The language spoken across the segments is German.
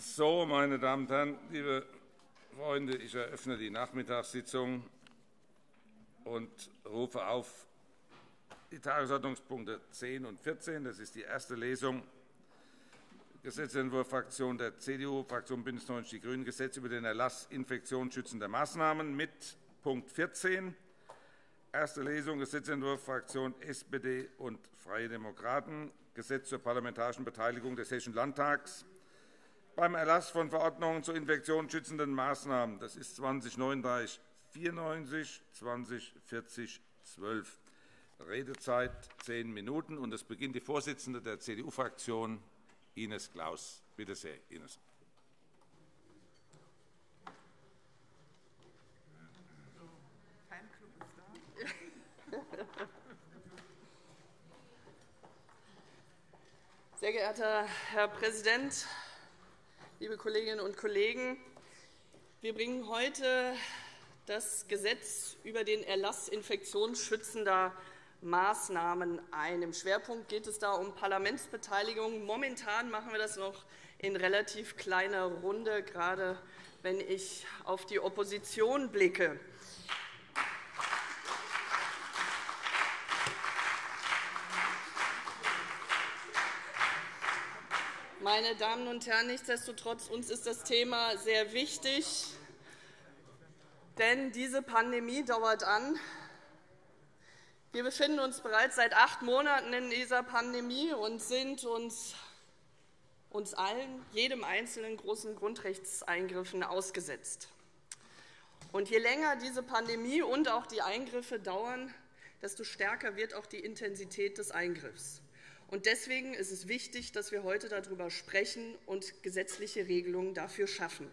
So, meine Damen und Herren, liebe Freunde, ich eröffne die Nachmittagssitzung und rufe auf die Tagesordnungspunkte 10 und 14. Das ist die erste Lesung. Gesetzentwurf Fraktion der CDU, Fraktion BÜNDNIS 90 die GRÜNEN, Gesetz über den Erlass infektionsschützender Maßnahmen mit Punkt 14. Erste Lesung, Gesetzentwurf Fraktion SPD und Freie Demokraten, Gesetz zur parlamentarischen Beteiligung des Hessischen Landtags beim Erlass von Verordnungen zu infektionsschützenden Maßnahmen. Das ist 2039 94 2040 12. Redezeit zehn Minuten. Und es beginnt die Vorsitzende der CDU-Fraktion, Ines Claus. Bitte sehr, Ines. Sehr geehrter Herr Präsident, liebe Kolleginnen und Kollegen! Wir bringen heute das Gesetz über den Erlass infektionsschützender Maßnahmen ein. Im Schwerpunkt geht es da um Parlamentsbeteiligung. Momentan machen wir das noch in relativ kleiner Runde, gerade wenn ich auf die Opposition blicke. Meine Damen und Herren, nichtsdestotrotz uns ist das Thema sehr wichtig, denn diese Pandemie dauert an. Wir befinden uns bereits seit acht Monaten in dieser Pandemie und sind uns, uns allen, jedem einzelnen großen Grundrechtseingriffen ausgesetzt. Und je länger diese Pandemie und auch die Eingriffe dauern, desto stärker wird auch die Intensität des Eingriffs. Und deswegen ist es wichtig, dass wir heute darüber sprechen und gesetzliche Regelungen dafür schaffen.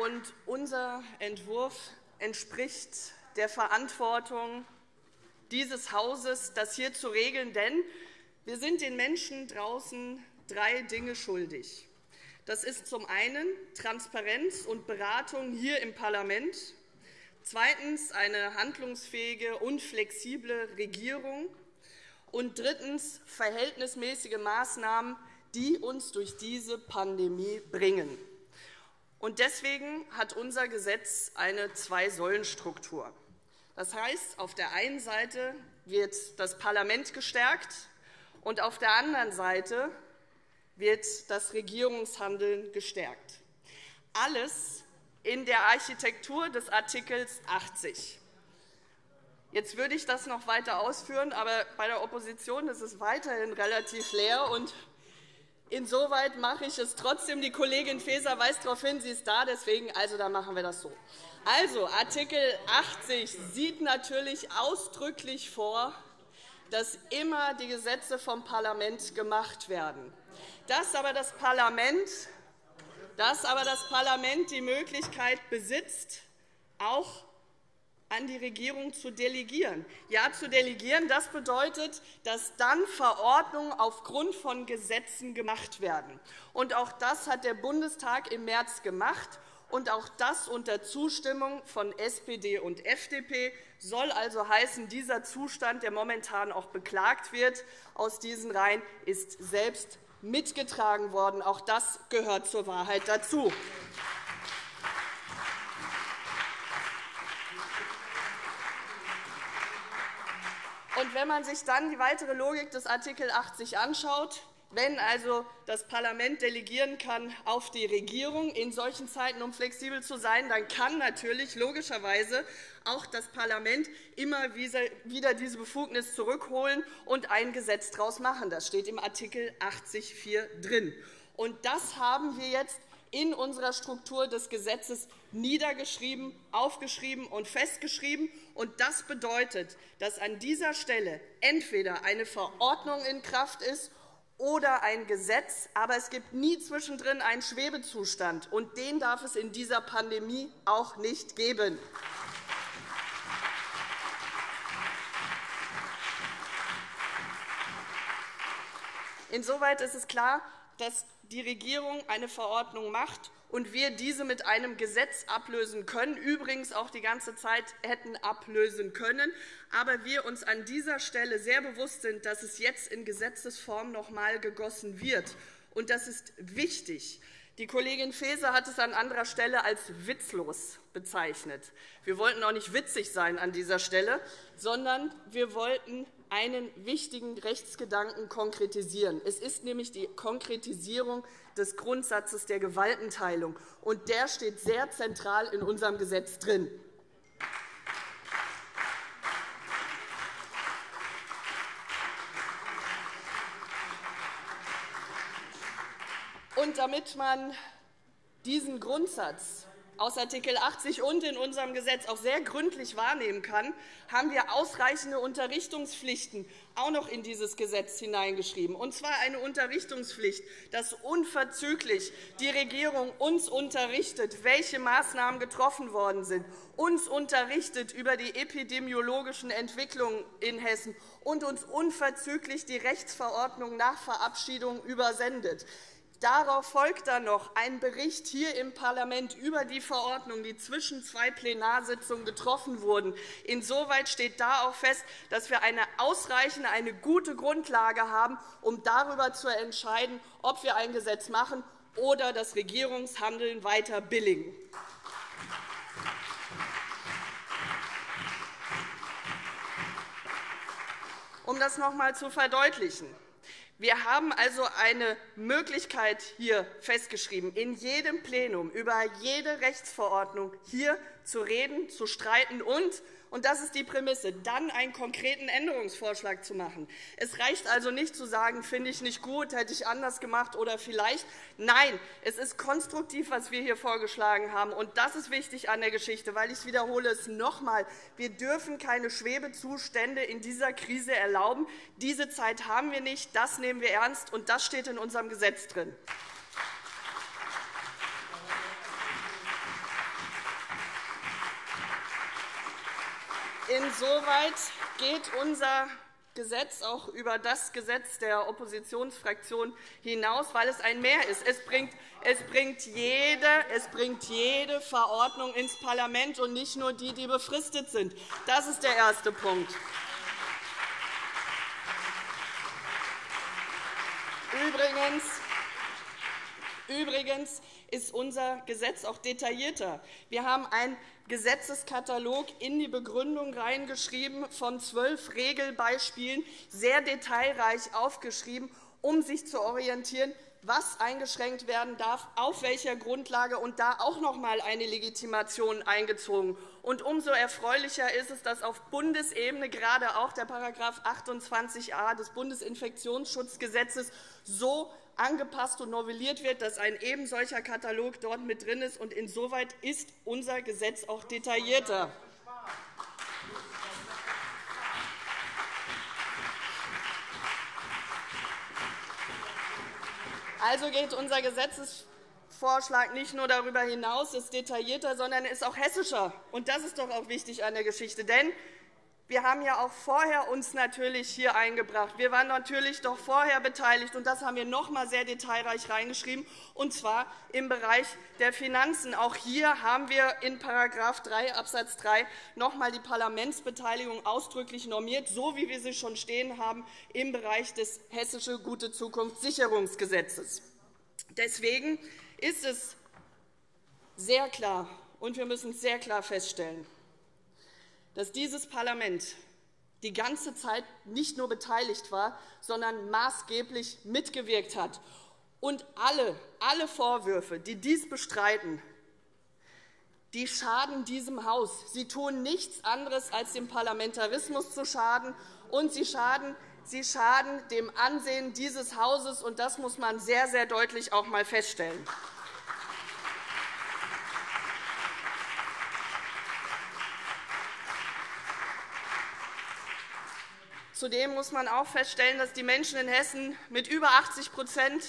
Und unser Entwurf entspricht der Verantwortung dieses Hauses, das hier zu regeln. Denn wir sind den Menschen draußen drei Dinge schuldig. Das ist zum einen Transparenz und Beratung hier im Parlament, zweitens eine handlungsfähige und flexible Regierung und drittens verhältnismäßige Maßnahmen, die uns durch diese Pandemie bringen. Und deswegen hat unser Gesetz eine Zwei-Säulen-Struktur. Das heißt, auf der einen Seite wird das Parlament gestärkt, und auf der anderen Seite wird das Regierungshandeln gestärkt. Alles in der Architektur des Artikels 80. Jetzt würde ich das noch weiter ausführen, aber bei der Opposition ist es weiterhin relativ leer. Und insoweit mache ich es trotzdem. Die Kollegin Faeser weist darauf hin, sie ist da. Deswegen, also, dann machen wir das so. Also, Artikel 80 sieht natürlich ausdrücklich vor, dass immer die Gesetze vom Parlament gemacht werden. Dass aber das Parlament dass aber das Parlament die Möglichkeit besitzt, auch an die Regierung zu delegieren. Ja, zu delegieren, das bedeutet, dass dann Verordnungen aufgrund von Gesetzen gemacht werden. Und auch das hat der Bundestag im März gemacht. Und auch das unter Zustimmung von SPD und FDP soll also heißen, dieser Zustand, der momentan auch beklagt wird aus diesen Reihen, ist selbst mitgetragen worden. Auch das gehört zur Wahrheit dazu. Und wenn man sich dann die weitere Logik des Art. 80 anschaut, wenn also das Parlament delegieren kann auf die Regierung in solchen Zeiten, um flexibel zu sein, dann kann natürlich logischerweise auch das Parlament immer wieder diese Befugnis zurückholen und ein Gesetz daraus machen. Das steht im Art. 80 4 drin. Und das haben wir jetzt in unserer Struktur des Gesetzes niedergeschrieben, aufgeschrieben und festgeschrieben. Und das bedeutet, dass an dieser Stelle entweder eine Verordnung in Kraft ist oder ein Gesetz, aber es gibt nie zwischendrin einen Schwebezustand, und den darf es in dieser Pandemie auch nicht geben. Insoweit ist es klar, dass die Regierung eine Verordnung macht und wir diese mit einem Gesetz ablösen können, übrigens auch die ganze Zeit hätten ablösen können, aber wir uns an dieser Stelle sehr bewusst sind, dass es jetzt in Gesetzesform noch einmal gegossen wird. Und das ist wichtig. Die Kollegin Faeser hat es an anderer Stelle als witzlos bezeichnet. Wir wollten auch nicht witzig sein an dieser Stelle, sondern wir wollten einen wichtigen Rechtsgedanken konkretisieren. Es ist nämlich die Konkretisierung des Grundsatzes der Gewaltenteilung, und der steht sehr zentral in unserem Gesetz drin. Damit man diesen Grundsatz aus Art. 80 und in unserem Gesetz auch sehr gründlich wahrnehmen kann, haben wir ausreichende Unterrichtungspflichten auch noch in dieses Gesetz hineingeschrieben, und zwar eine Unterrichtungspflicht, dass unverzüglich die Regierung uns unterrichtet, welche Maßnahmen getroffen worden sind, uns unterrichtet über die epidemiologischen Entwicklungen in Hessen und uns unverzüglich die Rechtsverordnung nach Verabschiedung übersendet. Darauf folgt dann noch ein Bericht hier im Parlament über die Verordnung, die zwischen zwei Plenarsitzungen getroffen wurden. Insoweit steht da auch fest, dass wir eine ausreichende, eine gute Grundlage haben, um darüber zu entscheiden, ob wir ein Gesetz machen oder das Regierungshandeln weiter billigen. Um das noch einmal zu verdeutlichen. Wir haben also eine Möglichkeit hier festgeschrieben, in jedem Plenum über jede Rechtsverordnung hier zu reden, zu streiten und und das ist die Prämisse, dann einen konkreten Änderungsvorschlag zu machen. Es reicht also nicht zu sagen, finde ich nicht gut, hätte ich anders gemacht oder vielleicht. Nein, es ist konstruktiv, was wir hier vorgeschlagen haben. Und das ist wichtig an der Geschichte, weil ich wiederhole es noch einmal. Wir dürfen keine Schwebezustände in dieser Krise erlauben. Diese Zeit haben wir nicht. Das nehmen wir ernst, und das steht in unserem Gesetz drin. Insoweit geht unser Gesetz auch über das Gesetz der Oppositionsfraktion hinaus, weil es ein Mehr ist. Es bringt, es bringt, jede, es bringt jede Verordnung ins Parlament und nicht nur die, die befristet sind. Das ist der erste Punkt. Übrigens, übrigens ist unser Gesetz auch detaillierter. Wir haben ein Gesetzeskatalog in die Begründung reingeschrieben von zwölf Regelbeispielen, sehr detailreich aufgeschrieben, um sich zu orientieren, was eingeschränkt werden darf, auf welcher Grundlage, und da auch noch einmal eine Legitimation eingezogen. Und umso erfreulicher ist es, dass auf Bundesebene gerade auch der § 28a des Bundesinfektionsschutzgesetzes so angepasst und novelliert wird, dass ein eben solcher Katalog dort mit drin ist. Und insoweit ist unser Gesetz auch detaillierter. Also geht unser Gesetzesvorschlag nicht nur darüber hinaus, ist detaillierter, sondern ist auch hessischer. Und das ist doch auch wichtig an der Geschichte. Denn wir haben ja auch vorher uns natürlich hier eingebracht. Wir waren natürlich doch vorher beteiligt, und das haben wir noch einmal sehr detailreich reingeschrieben, und zwar im Bereich der Finanzen. Auch hier haben wir in § 3 Abs. 3 noch einmal die Parlamentsbeteiligung ausdrücklich normiert, so wie wir sie schon stehen haben im Bereich des Hessische Gute Zukunft Sicherungsgesetzes. Deswegen ist es sehr klar, und wir müssen sehr klar feststellen, dass dieses Parlament die ganze Zeit nicht nur beteiligt war, sondern maßgeblich mitgewirkt hat. Und alle, alle Vorwürfe, die dies bestreiten, die schaden diesem Haus. Sie tun nichts anderes, als dem Parlamentarismus zu schaden, und sie schaden, sie schaden dem Ansehen dieses Hauses. Und das muss man sehr, sehr deutlich auch einmal feststellen. Zudem muss man auch feststellen, dass die Menschen in Hessen mit über 80%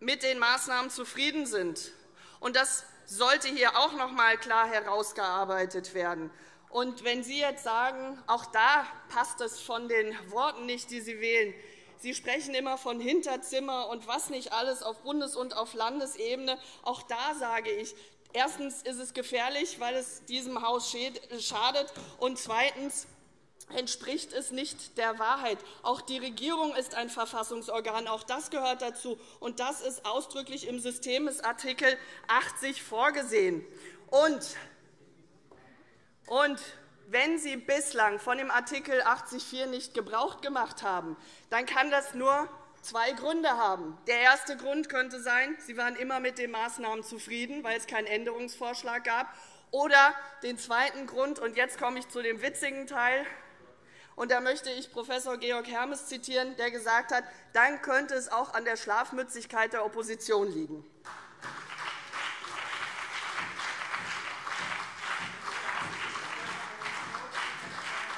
mit den Maßnahmen zufrieden sind. Und das sollte hier auch noch einmal klar herausgearbeitet werden. Und wenn Sie jetzt sagen, auch da passt es von den Worten nicht, die Sie wählen, Sie sprechen immer von Hinterzimmer und was nicht alles auf Bundes- und auf Landesebene. Auch da sage ich, Erstens ist es gefährlich, weil es diesem Haus schadet. Und zweitens entspricht es nicht der Wahrheit. Auch die Regierung ist ein Verfassungsorgan. Auch das gehört dazu. Und das ist ausdrücklich im Systemesartikel 80 vorgesehen. Und, und wenn Sie bislang von dem Artikel 80 nicht Gebrauch gemacht haben, dann kann das nur zwei Gründe haben. Der erste Grund könnte sein, Sie waren immer mit den Maßnahmen zufrieden, weil es keinen Änderungsvorschlag gab. Oder den zweiten Grund, und jetzt komme ich zu dem witzigen Teil, und da möchte ich Prof. Georg Hermes zitieren, der gesagt hat, dann könnte es auch an der Schlafmützigkeit der Opposition liegen.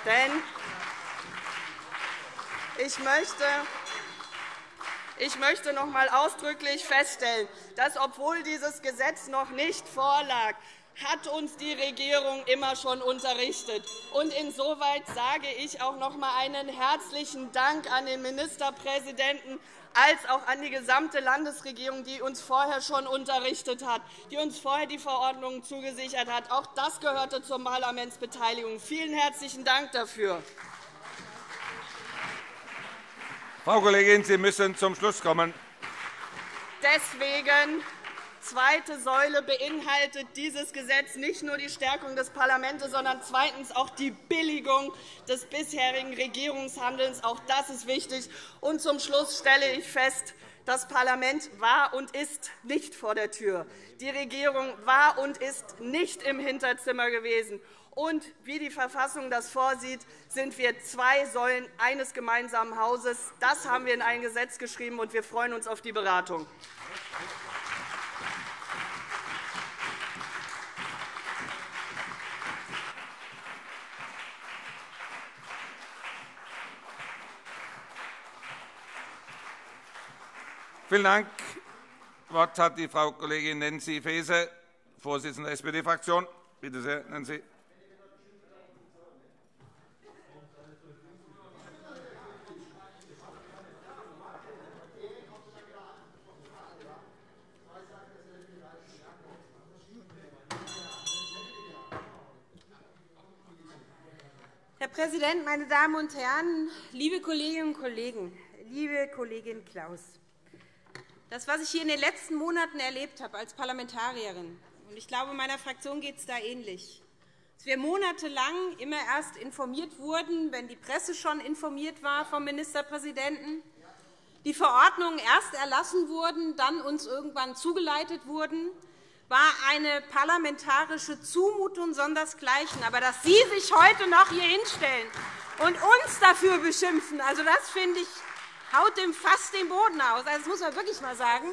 Denn ich möchte ich möchte noch einmal ausdrücklich feststellen, dass, obwohl dieses Gesetz noch nicht vorlag, hat uns die Regierung immer schon unterrichtet. Und insoweit sage ich auch noch einmal einen herzlichen Dank an den Ministerpräsidenten als auch an die gesamte Landesregierung, die uns vorher schon unterrichtet hat, die uns vorher die Verordnungen zugesichert hat. Auch das gehörte zur Parlamentsbeteiligung. Vielen herzlichen Dank dafür. Frau Kollegin, Sie müssen zum Schluss kommen. Deswegen zweite Säule beinhaltet dieses Gesetz nicht nur die Stärkung des Parlaments, sondern zweitens auch die Billigung des bisherigen Regierungshandelns. Auch das ist wichtig. Und zum Schluss stelle ich fest, das Parlament war und ist nicht vor der Tür. Die Regierung war und ist nicht im Hinterzimmer gewesen. Und wie die Verfassung das vorsieht, sind wir zwei Säulen eines gemeinsamen Hauses. Das haben wir in ein Gesetz geschrieben, und wir freuen uns auf die Beratung. Vielen Dank. Das Wort hat die Frau Kollegin Nancy Faeser, Vorsitzende der SPD-Fraktion. Bitte sehr, Nancy. Herr Präsident, meine Damen und Herren, liebe Kolleginnen und Kollegen, liebe Kollegin Klaus! Das, was ich hier in den letzten Monaten erlebt habe als Parlamentarierin, und ich glaube, meiner Fraktion geht es da ähnlich, dass wir monatelang immer erst informiert wurden, wenn die Presse schon informiert war vom Ministerpräsidenten, die Verordnungen erst erlassen wurden, dann uns irgendwann zugeleitet wurden, war eine parlamentarische Zumutung sondersgleichen. Aber dass Sie sich heute noch hier hinstellen und uns dafür beschimpfen, also das finde ich, haut dem fast den Boden aus. Also das muss man wirklich mal sagen.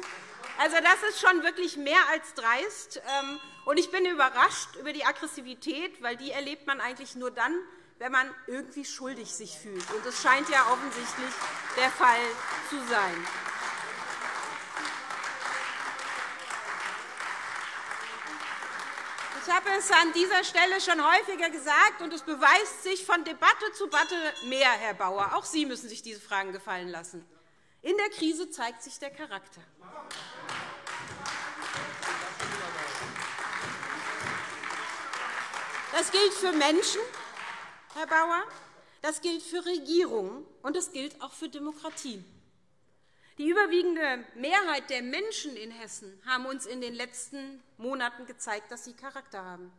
Also das ist schon wirklich mehr als dreist. Ähm, und ich bin überrascht über die Aggressivität, weil die erlebt man eigentlich nur dann, wenn man irgendwie schuldig sich fühlt. Und das scheint ja offensichtlich der Fall zu sein. Ich habe es an dieser Stelle schon häufiger gesagt, und es beweist sich von Debatte zu Debatte mehr, Herr Bauer. Auch Sie müssen sich diese Fragen gefallen lassen. In der Krise zeigt sich der Charakter. Das gilt für Menschen, Herr Bauer, das gilt für Regierungen, und das gilt auch für Demokratien. Die überwiegende Mehrheit der Menschen in Hessen haben uns in den letzten Monaten gezeigt, dass sie Charakter haben.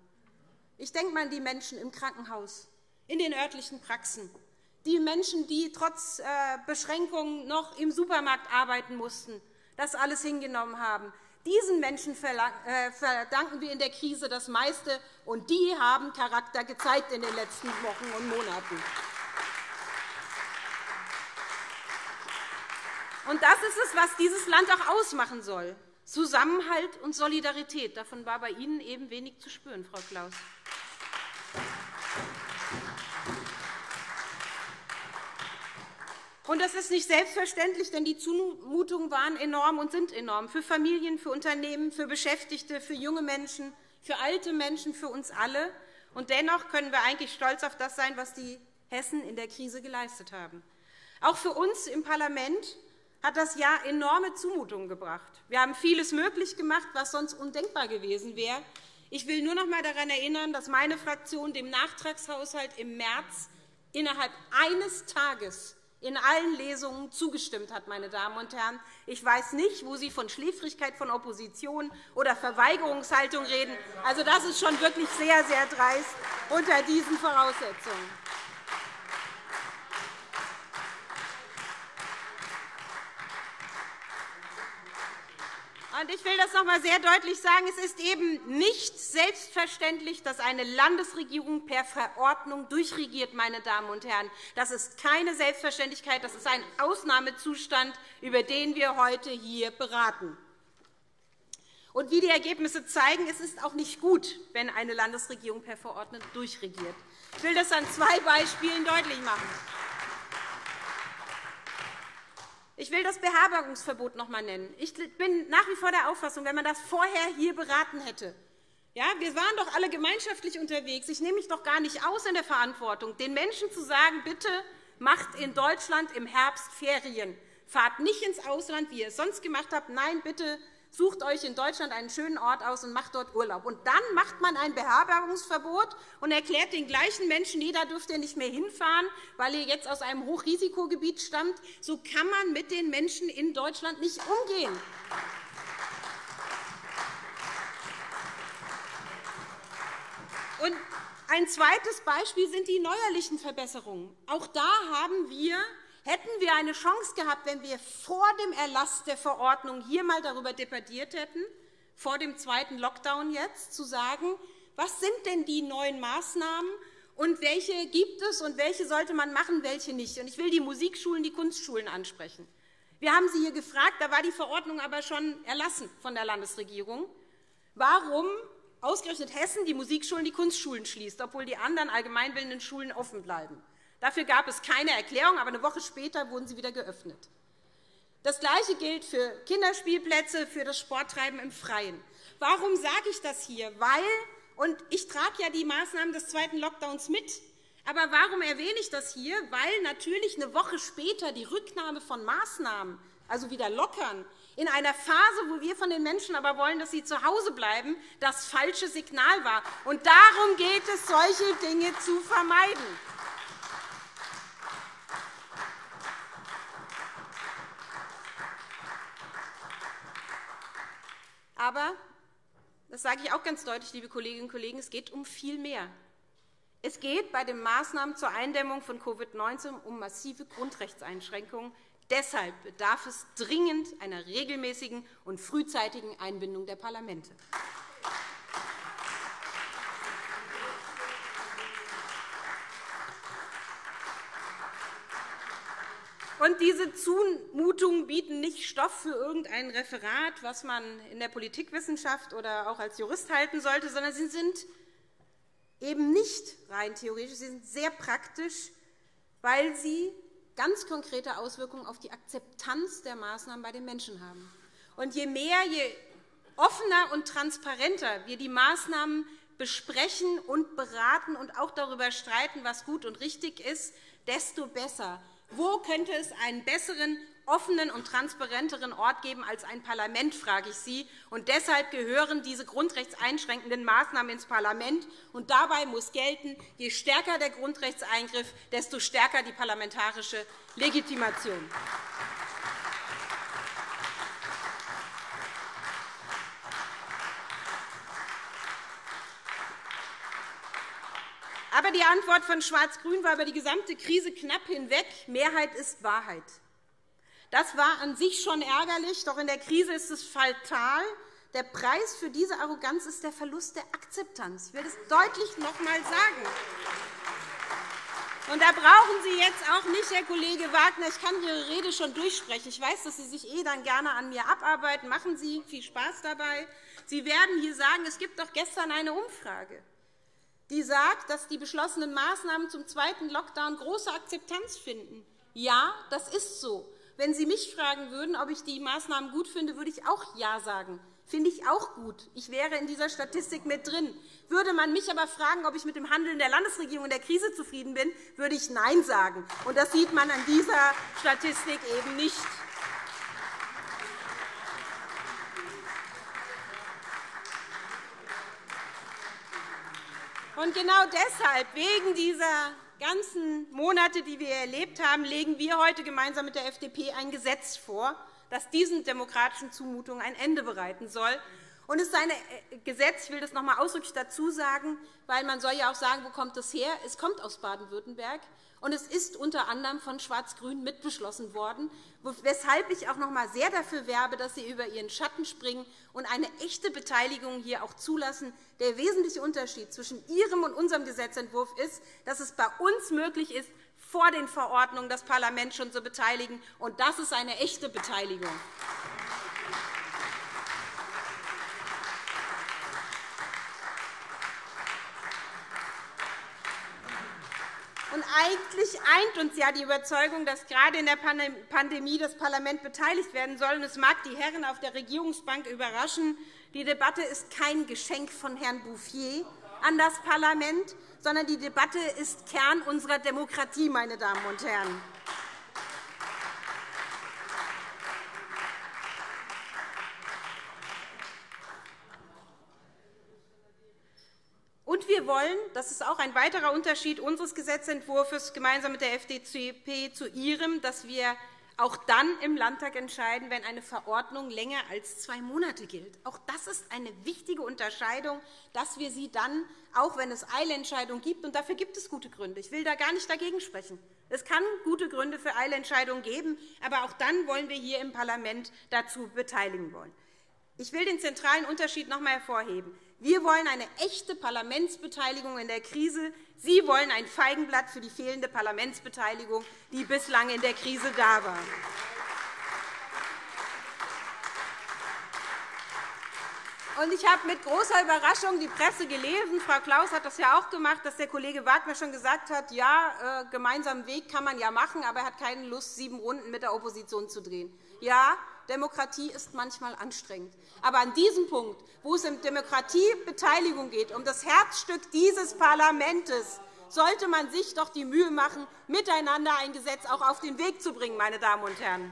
Ich denke mal an die Menschen im Krankenhaus, in den örtlichen Praxen, die Menschen, die trotz äh, Beschränkungen noch im Supermarkt arbeiten mussten, das alles hingenommen haben. Diesen Menschen äh, verdanken wir in der Krise das meiste, und die haben Charakter gezeigt in den letzten Wochen und Monaten. Und das ist es, was dieses Land auch ausmachen soll. Zusammenhalt und Solidarität. Davon war bei Ihnen eben wenig zu spüren, Frau Klaus. Und das ist nicht selbstverständlich, denn die Zumutungen waren enorm und sind enorm für Familien, für Unternehmen, für Beschäftigte, für junge Menschen, für alte Menschen, für uns alle. Und dennoch können wir eigentlich stolz auf das sein, was die Hessen in der Krise geleistet haben. Auch für uns im Parlament hat das Jahr enorme Zumutungen gebracht. Wir haben vieles möglich gemacht, was sonst undenkbar gewesen wäre. Ich will nur noch einmal daran erinnern, dass meine Fraktion dem Nachtragshaushalt im März innerhalb eines Tages in allen Lesungen zugestimmt hat. Meine Damen und Herren. Ich weiß nicht, wo Sie von Schläfrigkeit von Opposition oder Verweigerungshaltung reden. Also, das ist schon wirklich sehr, sehr dreist unter diesen Voraussetzungen. Ich will das noch einmal sehr deutlich sagen. Es ist eben nicht selbstverständlich, dass eine Landesregierung per Verordnung durchregiert. Meine Damen und Herren. Das ist keine Selbstverständlichkeit. Das ist ein Ausnahmezustand, über den wir heute hier beraten. Und wie die Ergebnisse zeigen, es ist auch nicht gut, wenn eine Landesregierung per Verordnung durchregiert. Ich will das an zwei Beispielen deutlich machen. Ich will das Beherbergungsverbot noch einmal nennen. Ich bin nach wie vor der Auffassung, wenn man das vorher hier beraten hätte, ja, wir waren doch alle gemeinschaftlich unterwegs. Ich nehme mich doch gar nicht aus in der Verantwortung, den Menschen zu sagen, bitte macht in Deutschland im Herbst Ferien. Fahrt nicht ins Ausland, wie ihr es sonst gemacht habt. Nein, bitte sucht euch in Deutschland einen schönen Ort aus und macht dort Urlaub. Und dann macht man ein Beherbergungsverbot und erklärt den gleichen Menschen, nee, da dürft ihr nicht mehr hinfahren, weil ihr jetzt aus einem Hochrisikogebiet stammt. So kann man mit den Menschen in Deutschland nicht umgehen. Und ein zweites Beispiel sind die neuerlichen Verbesserungen. Auch da haben wir Hätten wir eine Chance gehabt, wenn wir vor dem Erlass der Verordnung hier einmal darüber debattiert hätten, vor dem zweiten Lockdown jetzt, zu sagen, was sind denn die neuen Maßnahmen und welche gibt es und welche sollte man machen, welche nicht. Ich will die Musikschulen, die Kunstschulen ansprechen. Wir haben Sie hier gefragt, da war die Verordnung aber schon erlassen von der Landesregierung, warum ausgerechnet Hessen die Musikschulen, die Kunstschulen schließt, obwohl die anderen allgemeinbildenden Schulen offen bleiben. Dafür gab es keine Erklärung, aber eine Woche später wurden sie wieder geöffnet. Das Gleiche gilt für Kinderspielplätze, für das Sporttreiben im Freien. Warum sage ich das hier? Weil, und ich trage ja die Maßnahmen des zweiten Lockdowns mit, aber warum erwähne ich das hier? Weil natürlich eine Woche später die Rücknahme von Maßnahmen, also wieder lockern, in einer Phase, wo wir von den Menschen aber wollen, dass sie zu Hause bleiben, das falsche Signal war. Und darum geht es, solche Dinge zu vermeiden. Aber, das sage ich auch ganz deutlich, liebe Kolleginnen und Kollegen, es geht um viel mehr. Es geht bei den Maßnahmen zur Eindämmung von Covid-19 um massive Grundrechtseinschränkungen. Deshalb bedarf es dringend einer regelmäßigen und frühzeitigen Einbindung der Parlamente. Und diese Zumutungen bieten nicht Stoff für irgendein Referat, was man in der Politikwissenschaft oder auch als Jurist halten sollte, sondern sie sind eben nicht rein theoretisch, sie sind sehr praktisch, weil sie ganz konkrete Auswirkungen auf die Akzeptanz der Maßnahmen bei den Menschen haben. Und je mehr, je offener und transparenter wir die Maßnahmen besprechen und beraten und auch darüber streiten, was gut und richtig ist, desto besser. Wo könnte es einen besseren, offenen und transparenteren Ort geben als ein Parlament, frage ich Sie. Und deshalb gehören diese grundrechtseinschränkenden Maßnahmen ins Parlament. Und dabei muss gelten, je stärker der Grundrechtseingriff, desto stärker die parlamentarische Legitimation. Aber die Antwort von Schwarz-Grün war über die gesamte Krise knapp hinweg. Mehrheit ist Wahrheit. Das war an sich schon ärgerlich, doch in der Krise ist es fatal. Der Preis für diese Arroganz ist der Verlust der Akzeptanz. Ich will das deutlich noch einmal sagen. Und da brauchen Sie jetzt auch nicht, Herr Kollege Wagner, ich kann Ihre Rede schon durchsprechen. Ich weiß, dass Sie sich eh dann gerne an mir abarbeiten. Machen Sie viel Spaß dabei. Sie werden hier sagen, es gibt doch gestern eine Umfrage die sagt, dass die beschlossenen Maßnahmen zum zweiten Lockdown große Akzeptanz finden. Ja, das ist so. Wenn Sie mich fragen würden, ob ich die Maßnahmen gut finde, würde ich auch Ja sagen. Finde ich auch gut. Ich wäre in dieser Statistik mit drin. Würde man mich aber fragen, ob ich mit dem Handeln der Landesregierung in der Krise zufrieden bin, würde ich Nein sagen. Und das sieht man an dieser Statistik eben nicht. Und genau deshalb, wegen dieser ganzen Monate, die wir erlebt haben, legen wir heute gemeinsam mit der FDP ein Gesetz vor, das diesen demokratischen Zumutungen ein Ende bereiten soll. Und es ist ein äh, Gesetz, ich will das noch einmal ausdrücklich dazu sagen, weil man soll ja auch sagen, wo kommt das her? Es kommt aus Baden-Württemberg. Und es ist unter anderem von Schwarz-Grün mitbeschlossen worden, weshalb ich auch noch einmal sehr dafür werbe, dass Sie über Ihren Schatten springen und eine echte Beteiligung hier auch zulassen. Der wesentliche Unterschied zwischen Ihrem und unserem Gesetzentwurf ist, dass es bei uns möglich ist, vor den Verordnungen das Parlament schon zu beteiligen. Und das ist eine echte Beteiligung. Und eigentlich eint uns ja die Überzeugung, dass gerade in der Pandemie das Parlament beteiligt werden soll. Und es mag die Herren auf der Regierungsbank überraschen. Die Debatte ist kein Geschenk von Herrn Bouffier an das Parlament, sondern die Debatte ist Kern unserer Demokratie, meine Damen und Herren. Und wir wollen, das ist auch ein weiterer Unterschied unseres Gesetzentwurfs gemeinsam mit der FDP zu Ihrem, dass wir auch dann im Landtag entscheiden, wenn eine Verordnung länger als zwei Monate gilt. Auch das ist eine wichtige Unterscheidung, dass wir sie dann, auch wenn es Eilentscheidungen gibt, und dafür gibt es gute Gründe, ich will da gar nicht dagegen sprechen, es kann gute Gründe für Eilentscheidungen geben, aber auch dann wollen wir hier im Parlament dazu beteiligen wollen. Ich will den zentralen Unterschied noch einmal hervorheben. Wir wollen eine echte Parlamentsbeteiligung in der Krise. Sie wollen ein Feigenblatt für die fehlende Parlamentsbeteiligung, die bislang in der Krise da war. Ich habe mit großer Überraschung die Presse gelesen. Frau Klaus hat das ja auch gemacht, dass der Kollege Wagner schon gesagt hat, ja, äh, gemeinsamen Weg kann man ja machen, aber er hat keine Lust, sieben Runden mit der Opposition zu drehen. Ja, Demokratie ist manchmal anstrengend. Aber an diesem Punkt, wo es um Demokratiebeteiligung geht, um das Herzstück dieses Parlaments, sollte man sich doch die Mühe machen, miteinander ein Gesetz auch auf den Weg zu bringen. Meine Damen und Herren.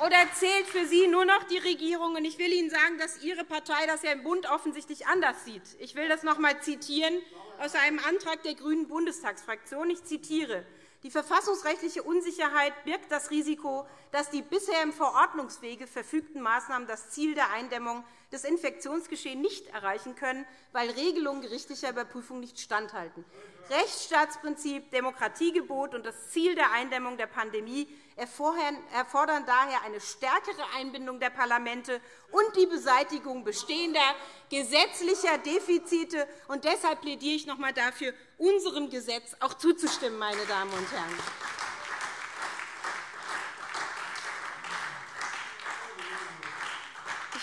Oder zählt für Sie nur noch die Regierung? Ich will Ihnen sagen, dass Ihre Partei das ja im Bund offensichtlich anders sieht. Ich will das noch einmal zitieren aus einem Antrag der GRÜNEN Bundestagsfraktion. Ich zitiere. Die verfassungsrechtliche Unsicherheit birgt das Risiko, dass die bisher im Verordnungswege verfügten Maßnahmen das Ziel der Eindämmung des Infektionsgeschehens nicht erreichen können, weil Regelungen gerichtlicher Überprüfung nicht standhalten. Rechtsstaatsprinzip, Demokratiegebot und das Ziel der Eindämmung der Pandemie erfordern daher eine stärkere Einbindung der Parlamente und die Beseitigung bestehender gesetzlicher Defizite. Und deshalb plädiere ich noch einmal dafür, unserem Gesetz auch zuzustimmen. Meine Damen und Herren.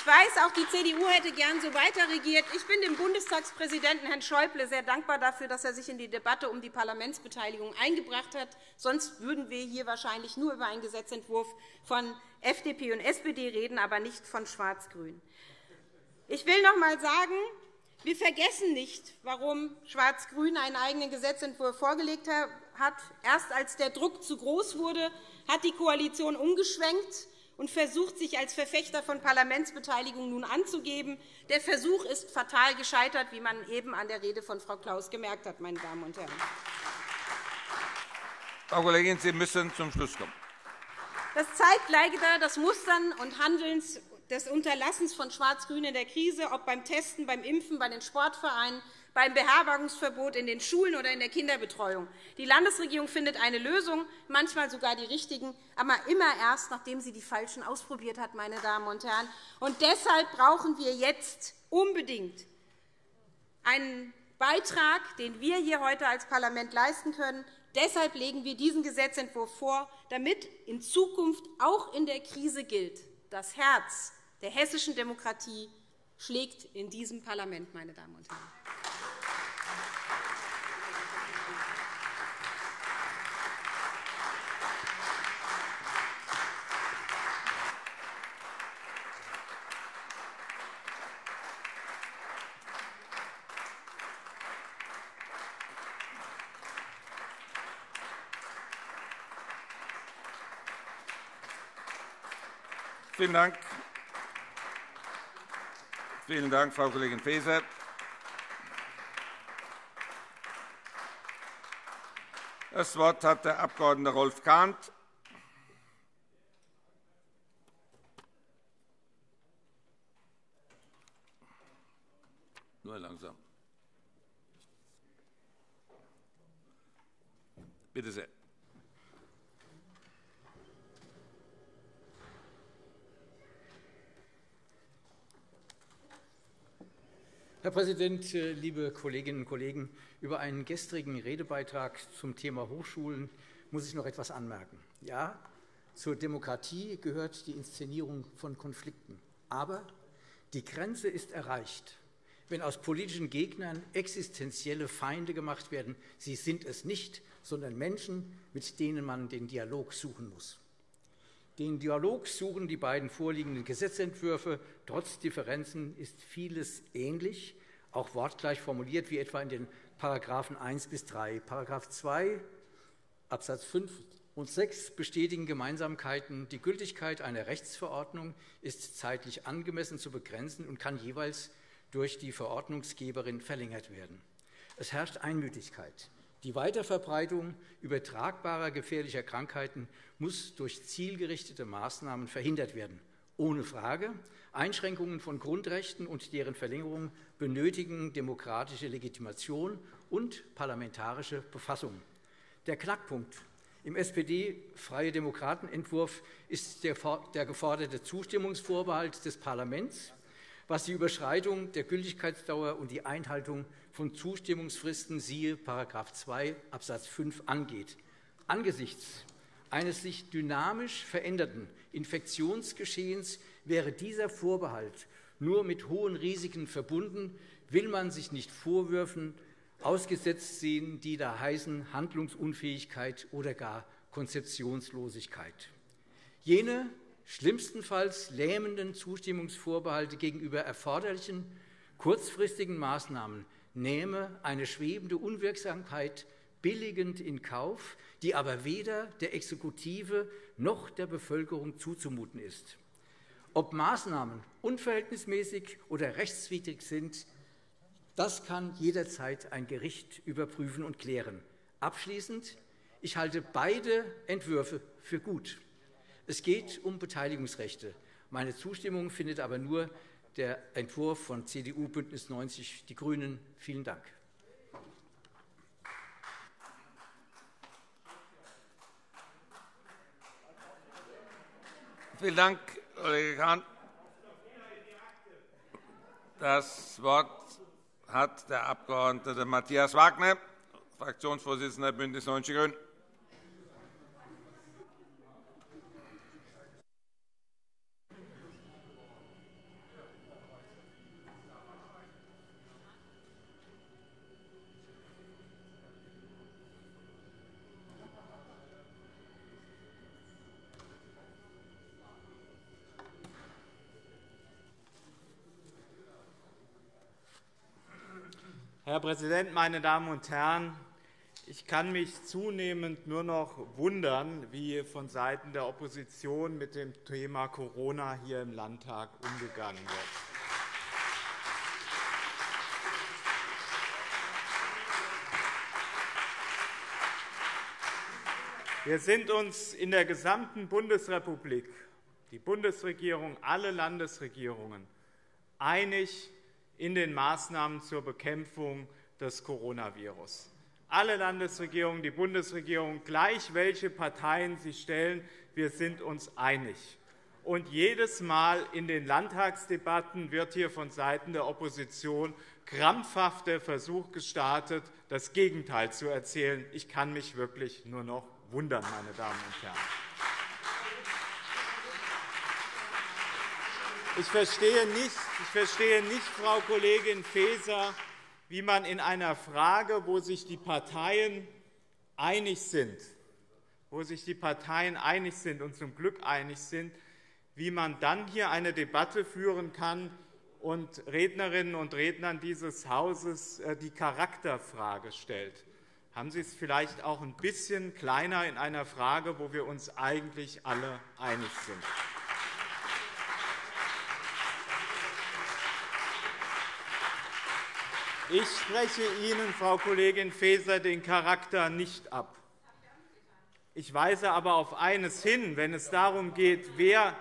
Ich weiß, auch die CDU hätte gern so weiter regiert. Ich bin dem Bundestagspräsidenten Herrn Schäuble sehr dankbar dafür, dass er sich in die Debatte um die Parlamentsbeteiligung eingebracht hat. Sonst würden wir hier wahrscheinlich nur über einen Gesetzentwurf von FDP und SPD reden, aber nicht von Schwarz-Grün. Ich will noch einmal sagen, wir vergessen nicht, warum Schwarz-Grün einen eigenen Gesetzentwurf vorgelegt hat. Erst als der Druck zu groß wurde, hat die Koalition umgeschwenkt und versucht, sich als Verfechter von Parlamentsbeteiligung nun anzugeben. Der Versuch ist fatal gescheitert, wie man eben an der Rede von Frau Klaus gemerkt hat. Meine Damen und Herren. Frau Kollegin, Sie müssen zum Schluss kommen. Das zeigt leider das Mustern und Handelns des Unterlassens von Schwarz-Grün in der Krise, ob beim Testen, beim Impfen, bei den Sportvereinen, beim Beherbergungsverbot in den Schulen oder in der Kinderbetreuung. Die Landesregierung findet eine Lösung, manchmal sogar die richtigen, aber immer erst, nachdem sie die falschen ausprobiert hat. Meine Damen und Herren. Und deshalb brauchen wir jetzt unbedingt einen Beitrag, den wir hier heute als Parlament leisten können. Deshalb legen wir diesen Gesetzentwurf vor, damit in Zukunft auch in der Krise gilt, das Herz der hessischen Demokratie schlägt in diesem Parlament, meine Damen und Herren. Vielen Dank. Vielen Dank, Frau Kollegin Faeser. Das Wort hat der Abg. Rolf Kahnt. Präsident, äh, liebe Kolleginnen und Kollegen! Über einen gestrigen Redebeitrag zum Thema Hochschulen muss ich noch etwas anmerken. Ja, zur Demokratie gehört die Inszenierung von Konflikten. Aber die Grenze ist erreicht, wenn aus politischen Gegnern existenzielle Feinde gemacht werden. Sie sind es nicht, sondern Menschen, mit denen man den Dialog suchen muss. Den Dialog suchen die beiden vorliegenden Gesetzentwürfe. Trotz Differenzen ist vieles ähnlich, auch wortgleich formuliert, wie etwa in den § 1 bis 3. § 2 Abs. 5 und 6 bestätigen Gemeinsamkeiten. Die Gültigkeit einer Rechtsverordnung ist zeitlich angemessen zu begrenzen und kann jeweils durch die Verordnungsgeberin verlängert werden. Es herrscht Einmütigkeit. Die Weiterverbreitung übertragbarer gefährlicher Krankheiten muss durch zielgerichtete Maßnahmen verhindert werden. Ohne Frage, Einschränkungen von Grundrechten und deren Verlängerung benötigen demokratische Legitimation und parlamentarische Befassung. Der Knackpunkt im SPD-Freie Demokraten-Entwurf ist der geforderte Zustimmungsvorbehalt des Parlaments, was die Überschreitung der Gültigkeitsdauer und die Einhaltung von Zustimmungsfristen siehe § 2 Abs. 5 angeht. Angesichts eines sich dynamisch veränderten Infektionsgeschehens wäre dieser Vorbehalt nur mit hohen Risiken verbunden, will man sich nicht Vorwürfen ausgesetzt sehen, die da heißen Handlungsunfähigkeit oder gar Konzeptionslosigkeit. Jene schlimmstenfalls lähmenden Zustimmungsvorbehalte gegenüber erforderlichen kurzfristigen Maßnahmen nehme eine schwebende Unwirksamkeit billigend in Kauf, die aber weder der Exekutive noch der Bevölkerung zuzumuten ist. Ob Maßnahmen unverhältnismäßig oder rechtswidrig sind, das kann jederzeit ein Gericht überprüfen und klären. Abschließend. Ich halte beide Entwürfe für gut. Es geht um Beteiligungsrechte. Meine Zustimmung findet aber nur der Entwurf von CDU, BÜNDNIS 90 die GRÜNEN. Vielen Dank. Vielen Dank, Kollege Kahn. Das Wort hat der Abg. Matthias Wagner, Fraktionsvorsitzender BÜNDNIS 90 die GRÜNEN. Präsident, meine Damen und Herren! Ich kann mich zunehmend nur noch wundern, wie vonseiten der Opposition mit dem Thema Corona hier im Landtag umgegangen wird. Wir sind uns in der gesamten Bundesrepublik, die Bundesregierung, alle Landesregierungen, einig, in den Maßnahmen zur Bekämpfung des Coronavirus. Alle Landesregierungen, die Bundesregierung, gleich welche Parteien sie stellen, wir sind uns einig. Und jedes Mal in den Landtagsdebatten wird hier vonseiten der Opposition krampfhaft der Versuch gestartet, das Gegenteil zu erzählen. Ich kann mich wirklich nur noch wundern, meine Damen und Herren. Ich verstehe nicht, ich verstehe nicht Frau Kollegin Faeser, wie man in einer Frage, wo sich die Parteien einig sind, wo sich die Parteien einig sind und zum Glück einig sind, wie man dann hier eine Debatte führen kann und Rednerinnen und Rednern dieses Hauses äh, die Charakterfrage stellt. Haben Sie es vielleicht auch ein bisschen kleiner in einer Frage, wo wir uns eigentlich alle einig sind? Ich spreche Ihnen, Frau Kollegin Faeser, den Charakter nicht ab. Ich weise aber auf eines hin, wenn es darum geht, wer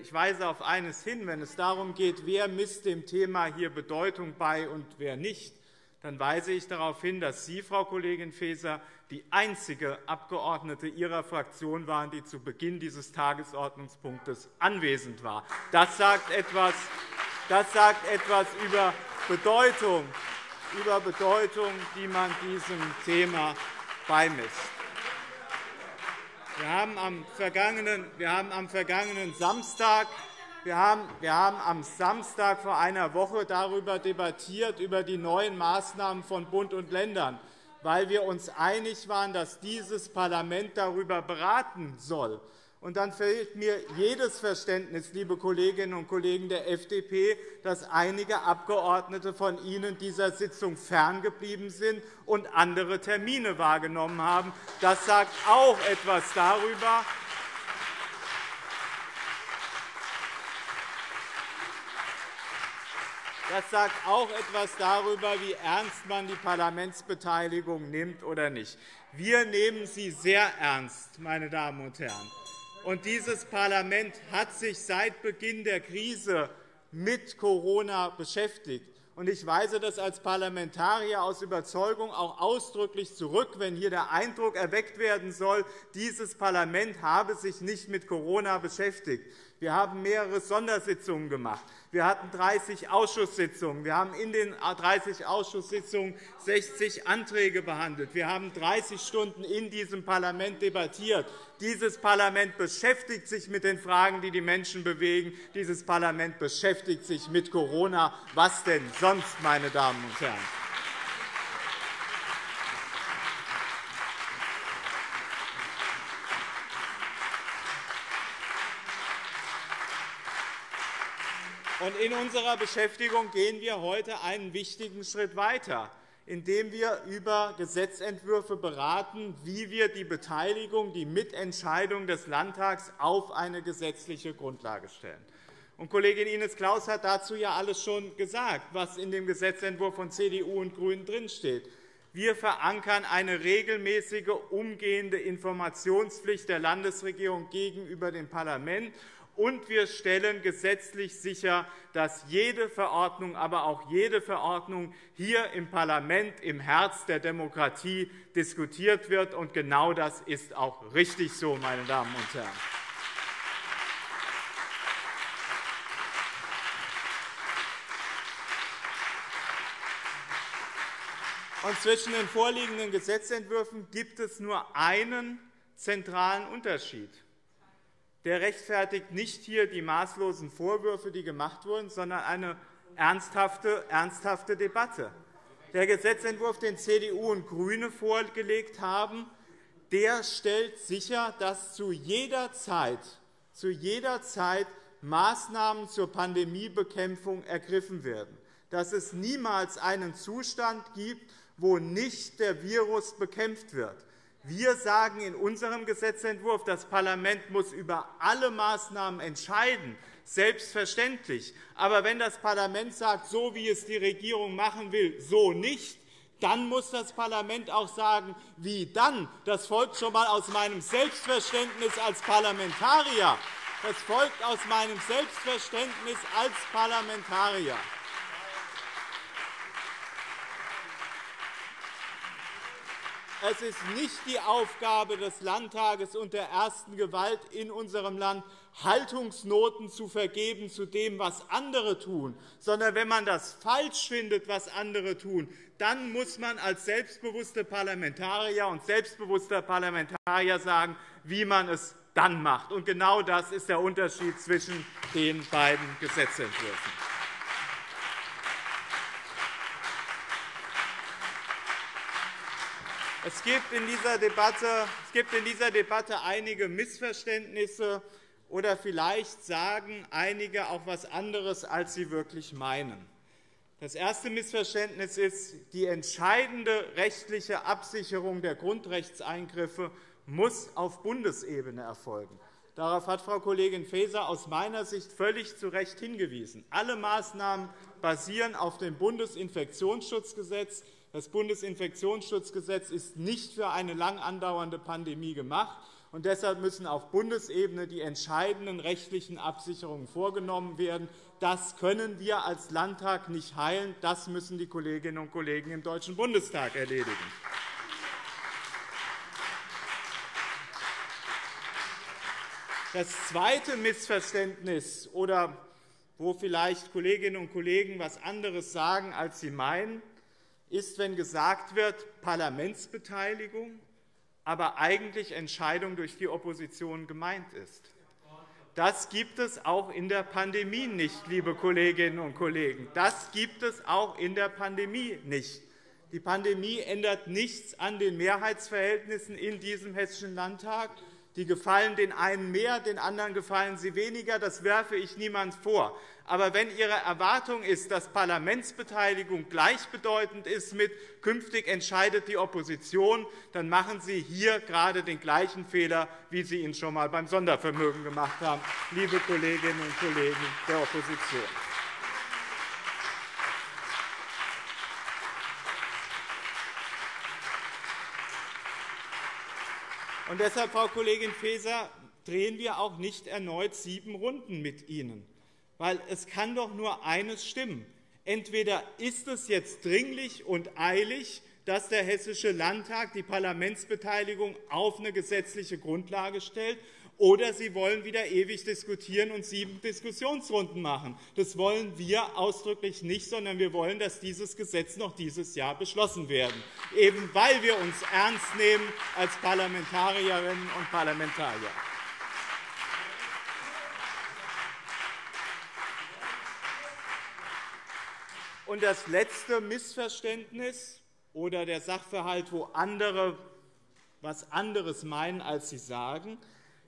ich weise auf eines hin, wenn es darum geht, wer misst dem Thema hier Bedeutung bei und wer nicht, dann weise ich darauf hin, dass Sie, Frau Kollegin Faeser, die einzige Abgeordnete Ihrer Fraktion waren, die zu Beginn dieses Tagesordnungspunktes anwesend war. Das sagt etwas, das sagt etwas über Bedeutung, über Bedeutung, die man diesem Thema beimisst. Wir haben am vergangenen, wir haben am vergangenen Samstag wir haben, wir haben am Samstag vor einer Woche darüber debattiert, über die neuen Maßnahmen von Bund und Ländern, weil wir uns einig waren, dass dieses Parlament darüber beraten soll. Und dann fehlt mir jedes Verständnis, liebe Kolleginnen und Kollegen der FDP, dass einige Abgeordnete von Ihnen dieser Sitzung ferngeblieben sind und andere Termine wahrgenommen haben. Das sagt auch etwas darüber, Das sagt auch etwas darüber, wie ernst man die Parlamentsbeteiligung nimmt oder nicht. Wir nehmen sie sehr ernst, meine Damen und Herren. Und dieses Parlament hat sich seit Beginn der Krise mit Corona beschäftigt. Und ich weise das als Parlamentarier aus Überzeugung auch ausdrücklich zurück, wenn hier der Eindruck erweckt werden soll, dieses Parlament habe sich nicht mit Corona beschäftigt. Wir haben mehrere Sondersitzungen gemacht. Wir hatten 30 Ausschusssitzungen. Wir haben in den 30 Ausschusssitzungen 60 Anträge behandelt. Wir haben 30 Stunden in diesem Parlament debattiert. Dieses Parlament beschäftigt sich mit den Fragen, die die Menschen bewegen. Dieses Parlament beschäftigt sich mit Corona. Was denn sonst, meine Damen und Herren? In unserer Beschäftigung gehen wir heute einen wichtigen Schritt weiter, indem wir über Gesetzentwürfe beraten, wie wir die Beteiligung, die Mitentscheidung des Landtags auf eine gesetzliche Grundlage stellen. Und Kollegin Ines Claus hat dazu ja alles schon gesagt, was in dem Gesetzentwurf von CDU und GRÜNEN drinsteht. Wir verankern eine regelmäßige, umgehende Informationspflicht der Landesregierung gegenüber dem Parlament und wir stellen gesetzlich sicher, dass jede Verordnung, aber auch jede Verordnung hier im Parlament, im Herz der Demokratie, diskutiert wird. Und genau das ist auch richtig so, meine Damen und Herren. Und zwischen den vorliegenden Gesetzentwürfen gibt es nur einen zentralen Unterschied der rechtfertigt nicht hier die maßlosen Vorwürfe, die gemacht wurden, sondern eine ernsthafte, ernsthafte Debatte. Der Gesetzentwurf, den CDU und GRÜNE vorgelegt haben, der stellt sicher, dass zu jeder Zeit, zu jeder Zeit Maßnahmen zur Pandemiebekämpfung ergriffen werden, dass es niemals einen Zustand gibt, wo nicht der Virus bekämpft wird. Wir sagen in unserem Gesetzentwurf, das Parlament muss über alle Maßnahmen entscheiden, selbstverständlich. Aber wenn das Parlament sagt, so wie es die Regierung machen will, so nicht, dann muss das Parlament auch sagen, wie dann. Das folgt schon einmal aus meinem Selbstverständnis als Parlamentarier. Das folgt aus meinem Selbstverständnis als Parlamentarier. Es ist nicht die Aufgabe des Landtages und der ersten Gewalt in unserem Land, Haltungsnoten zu vergeben zu dem, was andere tun, sondern wenn man das falsch findet, was andere tun, dann muss man als selbstbewusste Parlamentarier und selbstbewusster Parlamentarier sagen, wie man es dann macht. Und genau das ist der Unterschied zwischen den beiden Gesetzentwürfen. Es gibt in dieser Debatte, es gibt in dieser Debatte einige Missverständnisse, oder vielleicht sagen einige auch etwas anderes, als sie wirklich meinen. Das erste Missverständnis ist, die entscheidende rechtliche Absicherung der Grundrechtseingriffe muss auf Bundesebene erfolgen. Darauf hat Frau Kollegin Faeser aus meiner Sicht völlig zu Recht hingewiesen. Alle Maßnahmen basieren auf dem Bundesinfektionsschutzgesetz. Das Bundesinfektionsschutzgesetz ist nicht für eine lang andauernde Pandemie gemacht. Und deshalb müssen auf Bundesebene die entscheidenden rechtlichen Absicherungen vorgenommen werden. Das können wir als Landtag nicht heilen. Das müssen die Kolleginnen und Kollegen im Deutschen Bundestag erledigen. Das zweite Missverständnis, oder wo vielleicht Kolleginnen und Kollegen etwas anderes sagen, als sie meinen, ist, wenn gesagt wird, Parlamentsbeteiligung, aber eigentlich Entscheidung durch die Opposition gemeint ist. Das gibt es auch in der Pandemie nicht, liebe Kolleginnen und Kollegen. Das gibt es auch in der Pandemie nicht. Die Pandemie ändert nichts an den Mehrheitsverhältnissen in diesem Hessischen Landtag. Die gefallen den einen mehr, den anderen gefallen sie weniger. Das werfe ich niemand vor. Aber wenn Ihre Erwartung ist, dass Parlamentsbeteiligung gleichbedeutend ist mit künftig entscheidet die Opposition, dann machen Sie hier gerade den gleichen Fehler, wie Sie ihn schon einmal beim Sondervermögen gemacht haben, liebe Kolleginnen und Kollegen der Opposition. Und deshalb, Frau Kollegin Faeser, drehen wir auch nicht erneut sieben Runden mit Ihnen. Weil es kann doch nur eines stimmen. Entweder ist es jetzt dringlich und eilig, dass der Hessische Landtag die Parlamentsbeteiligung auf eine gesetzliche Grundlage stellt, oder Sie wollen wieder ewig diskutieren und sieben Diskussionsrunden machen. Das wollen wir ausdrücklich nicht, sondern wir wollen, dass dieses Gesetz noch dieses Jahr beschlossen werden, eben weil wir uns ernst nehmen als Parlamentarierinnen und Parlamentarier. Und das letzte Missverständnis oder der Sachverhalt, wo andere etwas anderes meinen, als sie sagen,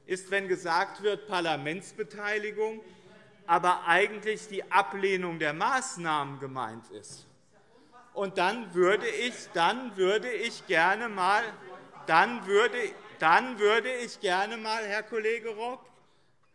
ist, wenn gesagt wird Parlamentsbeteiligung, aber eigentlich die Ablehnung der Maßnahmen gemeint ist. Und dann würde ich, dann würde ich gerne mal, dann würde, dann würde ich gerne mal, Herr Kollege Rock,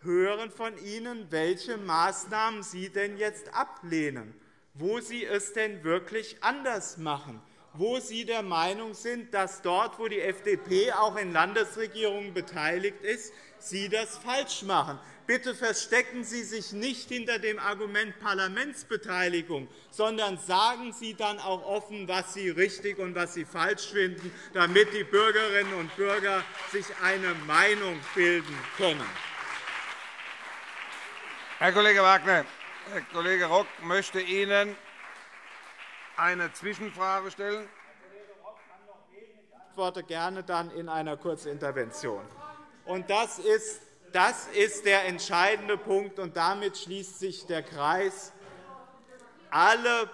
hören von Ihnen, welche Maßnahmen Sie denn jetzt ablehnen, wo Sie es denn wirklich anders machen wo Sie der Meinung sind, dass dort, wo die FDP auch in Landesregierungen beteiligt ist, Sie das falsch machen. Bitte verstecken Sie sich nicht hinter dem Argument Parlamentsbeteiligung, sondern sagen Sie dann auch offen, was Sie richtig und was Sie falsch finden, damit die Bürgerinnen und Bürger sich eine Meinung bilden können. Herr Kollege Wagner, Herr Kollege Rock möchte Ihnen eine Zwischenfrage stellen? Ich antworte gerne dann in einer Kurzintervention. Und das ist, das ist der entscheidende Punkt, und damit schließt sich der Kreis. Alle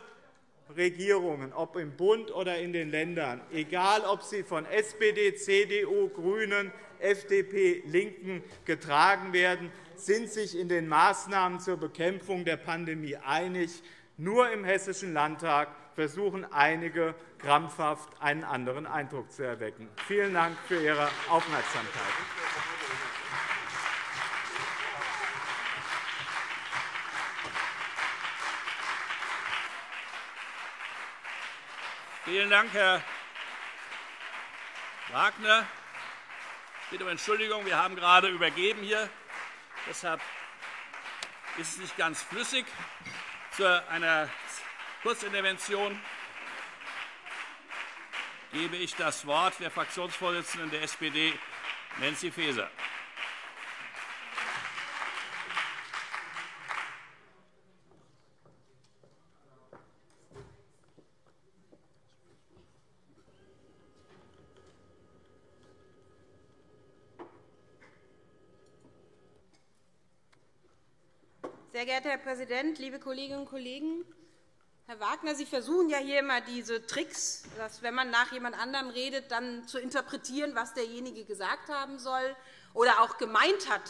Regierungen, ob im Bund oder in den Ländern, egal ob sie von SPD, CDU, GRÜNEN, FDP, LINKEN getragen werden, sind sich in den Maßnahmen zur Bekämpfung der Pandemie einig. Nur im Hessischen Landtag versuchen einige krampfhaft einen anderen Eindruck zu erwecken. Vielen Dank für Ihre Aufmerksamkeit. Vielen Dank, Herr Wagner. Ich bitte um Entschuldigung, wir haben gerade übergeben hier. Deshalb ist es nicht ganz flüssig. Zu einer Kurzintervention gebe ich das Wort der Fraktionsvorsitzenden der SPD, Nancy Faeser. Sehr geehrter Herr Präsident, liebe Kolleginnen und Kollegen! Herr Wagner, Sie versuchen ja hier immer diese Tricks, dass, wenn man nach jemand anderem redet, dann zu interpretieren, was derjenige gesagt haben soll oder auch gemeint hat.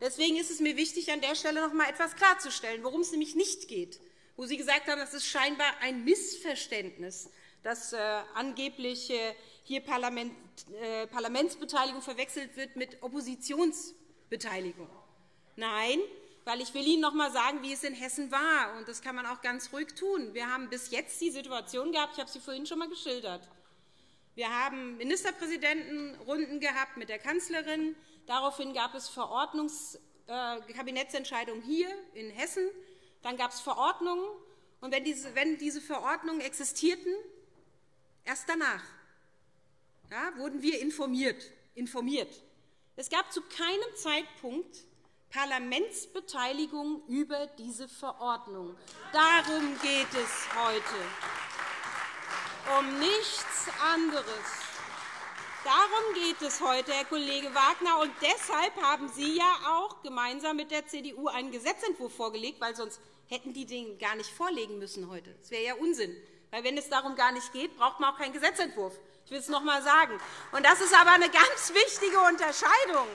Deswegen ist es mir wichtig, an der Stelle noch einmal etwas klarzustellen, worum es nämlich nicht geht, wo Sie gesagt haben, das ist scheinbar ein Missverständnis, dass äh, angeblich äh, hier äh, Parlamentsbeteiligung verwechselt wird mit Oppositionsbeteiligung. Nein, weil ich will Ihnen noch einmal sagen, wie es in Hessen war. Und das kann man auch ganz ruhig tun. Wir haben bis jetzt die Situation gehabt, ich habe sie vorhin schon einmal geschildert. Wir haben Ministerpräsidentenrunden gehabt mit der Kanzlerin. Daraufhin gab es Verordnungs äh, Kabinettsentscheidungen hier in Hessen. Dann gab es Verordnungen. Und wenn diese, wenn diese Verordnungen existierten, erst danach ja, wurden wir informiert, informiert. Es gab zu keinem Zeitpunkt Parlamentsbeteiligung über diese Verordnung. Darum geht es heute. Um nichts anderes. Darum geht es heute, Herr Kollege Wagner. Und deshalb haben Sie ja auch gemeinsam mit der CDU einen Gesetzentwurf vorgelegt, weil sonst hätten die den gar nicht vorlegen müssen heute. Das wäre ja Unsinn. Weil wenn es darum gar nicht geht, braucht man auch keinen Gesetzentwurf. Ich will es noch einmal sagen. Und das ist aber eine ganz wichtige Unterscheidung.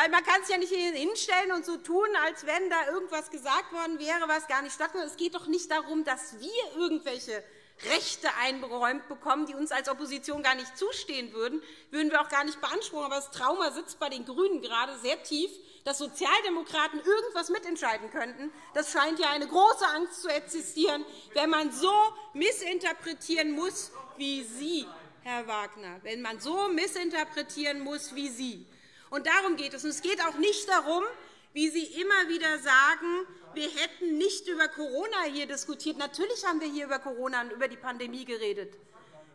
Weil man kann es ja nicht hinstellen und so tun, als wenn da irgendwas gesagt worden wäre, was gar nicht stattfindet. Es geht doch nicht darum, dass wir irgendwelche Rechte eingeräumt bekommen, die uns als Opposition gar nicht zustehen würden, würden wir auch gar nicht beanspruchen. Aber das Trauma sitzt bei den GRÜNEN gerade sehr tief, dass Sozialdemokraten irgendwas mitentscheiden könnten. Das scheint ja eine große Angst zu existieren, wenn man so missinterpretieren muss wie Sie, Herr Wagner, wenn man so missinterpretieren muss wie Sie. Und darum geht es. Und es geht auch nicht darum, wie Sie immer wieder sagen, wir hätten nicht über Corona hier diskutiert. Natürlich haben wir hier über Corona und über die Pandemie geredet.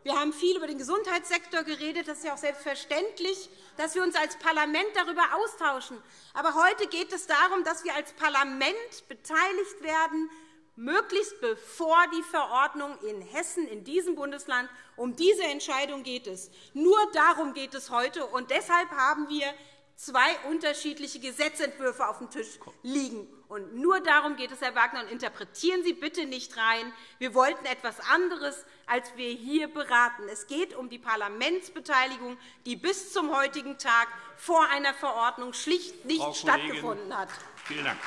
Wir haben viel über den Gesundheitssektor geredet. Das ist ja auch selbstverständlich, dass wir uns als Parlament darüber austauschen. Aber heute geht es darum, dass wir als Parlament beteiligt werden, möglichst bevor die Verordnung in Hessen, in diesem Bundesland, um diese Entscheidung geht es. Nur darum geht es heute. Und deshalb haben wir zwei unterschiedliche Gesetzentwürfe auf dem Tisch liegen. Und nur darum geht es, Herr Wagner. Und interpretieren Sie bitte nicht rein, wir wollten etwas anderes, als wir hier beraten. Es geht um die Parlamentsbeteiligung, die bis zum heutigen Tag vor einer Verordnung schlicht nicht Frau stattgefunden hat. Vielen Dank.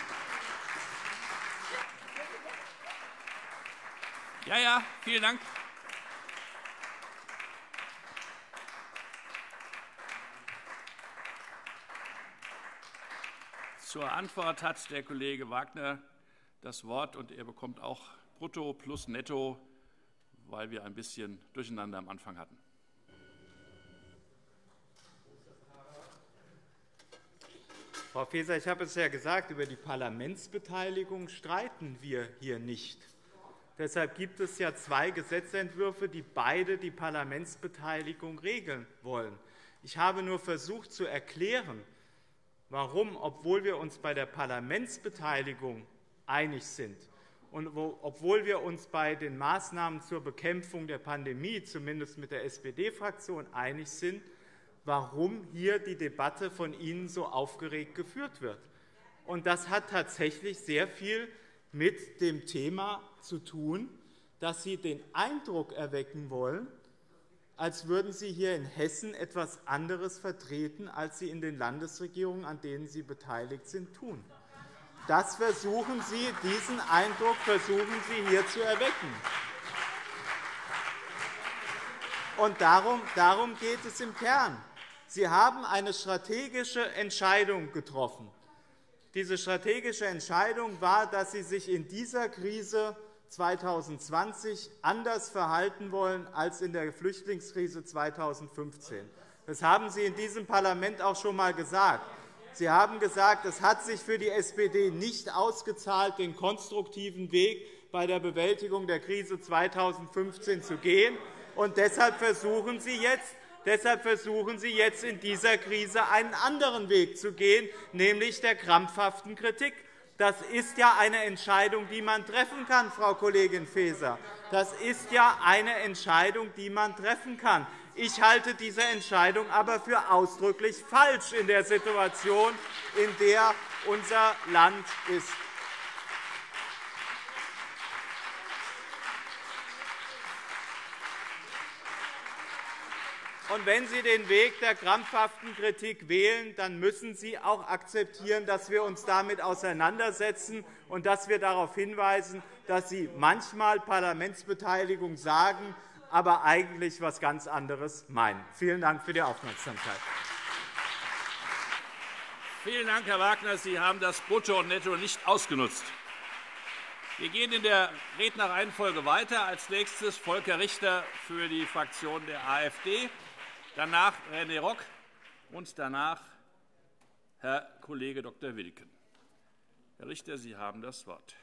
Ja, ja, vielen Dank. Zur Antwort hat der Kollege Wagner das Wort, und er bekommt auch brutto plus netto, weil wir ein bisschen Durcheinander am Anfang hatten. Frau Faeser, ich habe es ja gesagt, über die Parlamentsbeteiligung streiten wir hier nicht. Deshalb gibt es ja zwei Gesetzentwürfe, die beide die Parlamentsbeteiligung regeln wollen. Ich habe nur versucht zu erklären, warum, obwohl wir uns bei der Parlamentsbeteiligung einig sind und obwohl wir uns bei den Maßnahmen zur Bekämpfung der Pandemie zumindest mit der SPD-Fraktion einig sind, warum hier die Debatte von Ihnen so aufgeregt geführt wird. Das hat tatsächlich sehr viel mit dem Thema zu tun, dass Sie den Eindruck erwecken wollen, als würden Sie hier in Hessen etwas anderes vertreten, als Sie in den Landesregierungen, an denen Sie beteiligt sind, tun. Das versuchen Sie, diesen Eindruck versuchen Sie hier zu erwecken. Und darum, darum geht es im Kern. Sie haben eine strategische Entscheidung getroffen. Diese strategische Entscheidung war, dass Sie sich in dieser Krise 2020 anders verhalten wollen als in der Flüchtlingskrise 2015. Das haben Sie in diesem Parlament auch schon einmal gesagt. Sie haben gesagt, es hat sich für die SPD nicht ausgezahlt, den konstruktiven Weg bei der Bewältigung der Krise 2015 zu gehen. Und deshalb versuchen Sie jetzt, Deshalb versuchen Sie jetzt in dieser Krise einen anderen Weg zu gehen, nämlich der krampfhaften Kritik. Das ist ja eine Entscheidung, die man treffen kann, Frau Kollegin Faeser. Das ist ja eine Entscheidung, die man treffen kann. Ich halte diese Entscheidung aber für ausdrücklich falsch in der Situation, in der unser Land ist. Und wenn Sie den Weg der krampfhaften Kritik wählen, dann müssen Sie auch akzeptieren, dass wir uns damit auseinandersetzen und dass wir darauf hinweisen, dass Sie manchmal Parlamentsbeteiligung sagen, aber eigentlich etwas ganz anderes meinen. Vielen Dank für die Aufmerksamkeit. Vielen Dank, Herr Wagner. Sie haben das Brutto und Netto nicht ausgenutzt. Wir gehen in der Rednerreihenfolge weiter. Als nächstes Volker Richter für die Fraktion der AfD, danach René Rock und danach Herr Kollege Dr. Wilken. Herr Richter, Sie haben das Wort.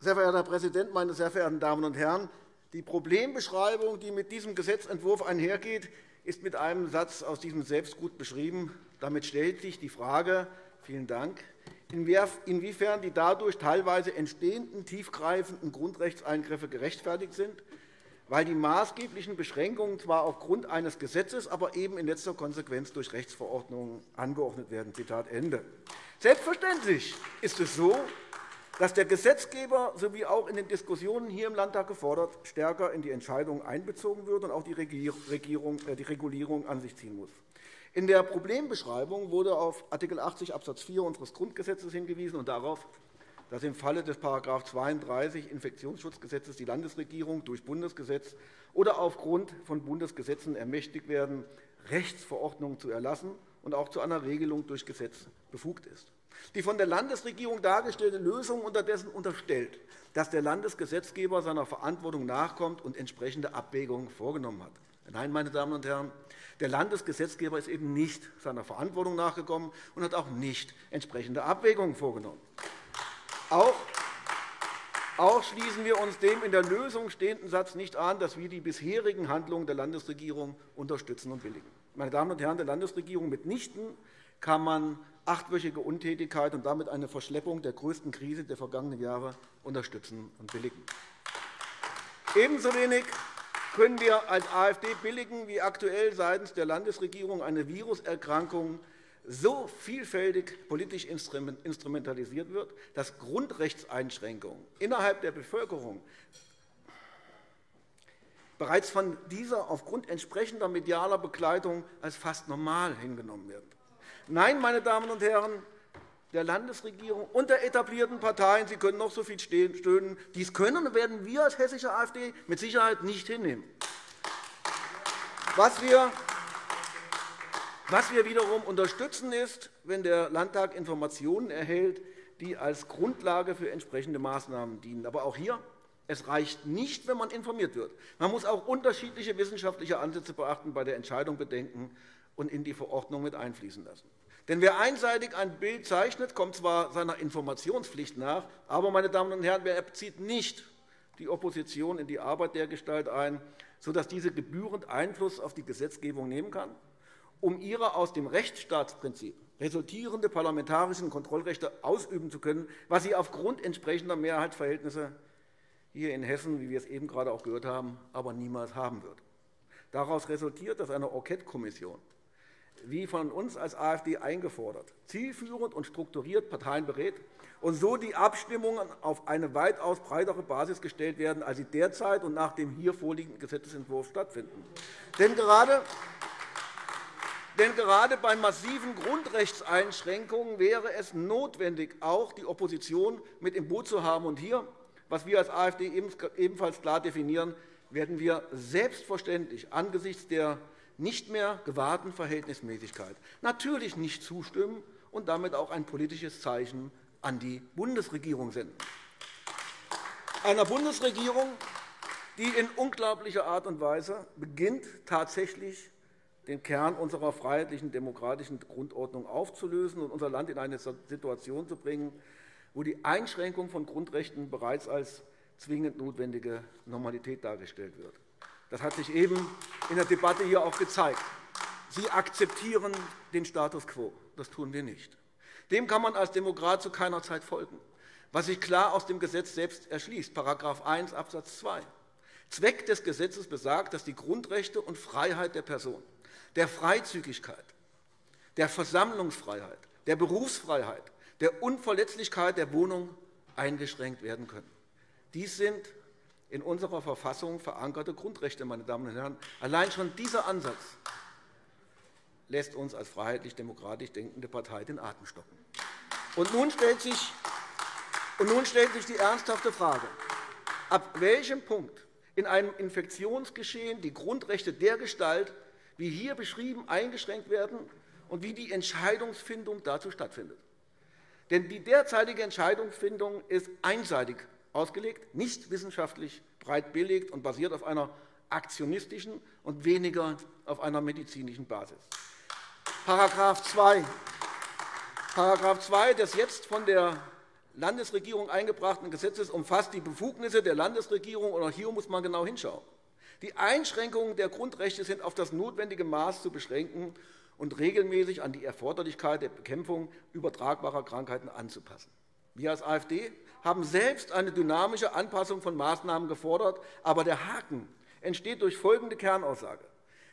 Sehr verehrter Herr Präsident, meine sehr verehrten Damen und Herren! Die Problembeschreibung, die mit diesem Gesetzentwurf einhergeht, ist mit einem Satz aus diesem Selbst gut beschrieben. Damit stellt sich die Frage, vielen Dank, inwiefern die dadurch teilweise entstehenden tiefgreifenden Grundrechtseingriffe gerechtfertigt sind, weil die maßgeblichen Beschränkungen zwar aufgrund eines Gesetzes, aber eben in letzter Konsequenz durch Rechtsverordnungen angeordnet werden. Zitat Ende. Selbstverständlich ist es so, dass der Gesetzgeber sowie auch in den Diskussionen hier im Landtag gefordert stärker in die Entscheidungen einbezogen wird und auch äh, die Regulierung an sich ziehen muss. In der Problembeschreibung wurde auf Art. 80 Abs. 4 unseres Grundgesetzes hingewiesen und darauf, dass im Falle des § 32 Infektionsschutzgesetzes die Landesregierung durch Bundesgesetz oder aufgrund von Bundesgesetzen ermächtigt werden, Rechtsverordnungen zu erlassen und auch zu einer Regelung durch Gesetz befugt ist. Die von der Landesregierung dargestellte Lösung unterdessen unterstellt, dass der Landesgesetzgeber seiner Verantwortung nachkommt und entsprechende Abwägungen vorgenommen hat. Nein, meine Damen und Herren, der Landesgesetzgeber ist eben nicht seiner Verantwortung nachgekommen und hat auch nicht entsprechende Abwägungen vorgenommen. Auch schließen wir uns dem in der Lösung stehenden Satz nicht an, dass wir die bisherigen Handlungen der Landesregierung unterstützen und billigen. Meine Damen und Herren der Landesregierung, mitnichten kann man achtwöchige Untätigkeit und damit eine Verschleppung der größten Krise der vergangenen Jahre unterstützen und billigen. Ebenso wenig können wir als AfD billigen, wie aktuell seitens der Landesregierung eine Viruserkrankung so vielfältig politisch instrumentalisiert wird, dass Grundrechtseinschränkungen innerhalb der Bevölkerung bereits von dieser aufgrund entsprechender medialer Begleitung als fast normal hingenommen werden. Nein, meine Damen und Herren der Landesregierung und der etablierten Parteien, Sie können noch so viel stöhnen, dies können und werden wir als hessische AfD mit Sicherheit nicht hinnehmen. Was wir was wir wiederum unterstützen, ist, wenn der Landtag Informationen erhält, die als Grundlage für entsprechende Maßnahmen dienen. Aber auch hier es reicht nicht, wenn man informiert wird. Man muss auch unterschiedliche wissenschaftliche Ansätze beachten, bei der Entscheidung bedenken und in die Verordnung mit einfließen lassen. Denn wer einseitig ein Bild zeichnet, kommt zwar seiner Informationspflicht nach, aber, meine Damen und Herren, er bezieht nicht die Opposition in die Arbeit dergestalt ein, sodass diese gebührend Einfluss auf die Gesetzgebung nehmen kann, um ihre aus dem Rechtsstaatsprinzip resultierende parlamentarischen Kontrollrechte ausüben zu können, was sie aufgrund entsprechender Mehrheitsverhältnisse hier in Hessen, wie wir es eben gerade auch gehört haben, aber niemals haben wird. Daraus resultiert, dass eine Enquete-Kommission wie von uns als AfD eingefordert, zielführend und strukturiert Parteien berät und so die Abstimmungen auf eine weitaus breitere Basis gestellt werden, als sie derzeit und nach dem hier vorliegenden Gesetzentwurf stattfinden. Denn gerade denn gerade bei massiven Grundrechtseinschränkungen wäre es notwendig, auch die Opposition mit im Boot zu haben. Und hier, was wir als AfD ebenfalls klar definieren, werden wir selbstverständlich angesichts der nicht mehr gewahrten Verhältnismäßigkeit natürlich nicht zustimmen und damit auch ein politisches Zeichen an die Bundesregierung senden. Einer Bundesregierung, die in unglaublicher Art und Weise beginnt, tatsächlich den Kern unserer freiheitlichen demokratischen Grundordnung aufzulösen und unser Land in eine Situation zu bringen, wo die Einschränkung von Grundrechten bereits als zwingend notwendige Normalität dargestellt wird. Das hat sich eben in der Debatte hier auch gezeigt. Sie akzeptieren den Status quo. Das tun wir nicht. Dem kann man als Demokrat zu keiner Zeit folgen, was sich klar aus dem Gesetz selbst erschließt, § 1 Abs. 2. Zweck des Gesetzes besagt, dass die Grundrechte und Freiheit der Person, der Freizügigkeit, der Versammlungsfreiheit, der Berufsfreiheit, der Unverletzlichkeit der Wohnung eingeschränkt werden können. Dies sind in unserer Verfassung verankerte Grundrechte. Meine Damen und Herren. Allein schon dieser Ansatz lässt uns als freiheitlich-demokratisch denkende Partei den Atem stocken. Und nun stellt sich, und nun stellt sich die ernsthafte Frage, ab welchem Punkt in einem Infektionsgeschehen die Grundrechte dergestalt, wie hier beschrieben, eingeschränkt werden und wie die Entscheidungsfindung dazu stattfindet. Denn die derzeitige Entscheidungsfindung ist einseitig ausgelegt, nicht wissenschaftlich breit belegt und basiert auf einer aktionistischen und weniger auf einer medizinischen Basis. § 2 § 2 des jetzt von der Landesregierung eingebrachten Gesetzes umfasst die Befugnisse der Landesregierung. Und auch hier muss man genau hinschauen. Die Einschränkungen der Grundrechte sind auf das notwendige Maß zu beschränken und regelmäßig an die Erforderlichkeit der Bekämpfung übertragbarer Krankheiten anzupassen. Wir als AfD haben selbst eine dynamische Anpassung von Maßnahmen gefordert. Aber der Haken entsteht durch folgende Kernaussage.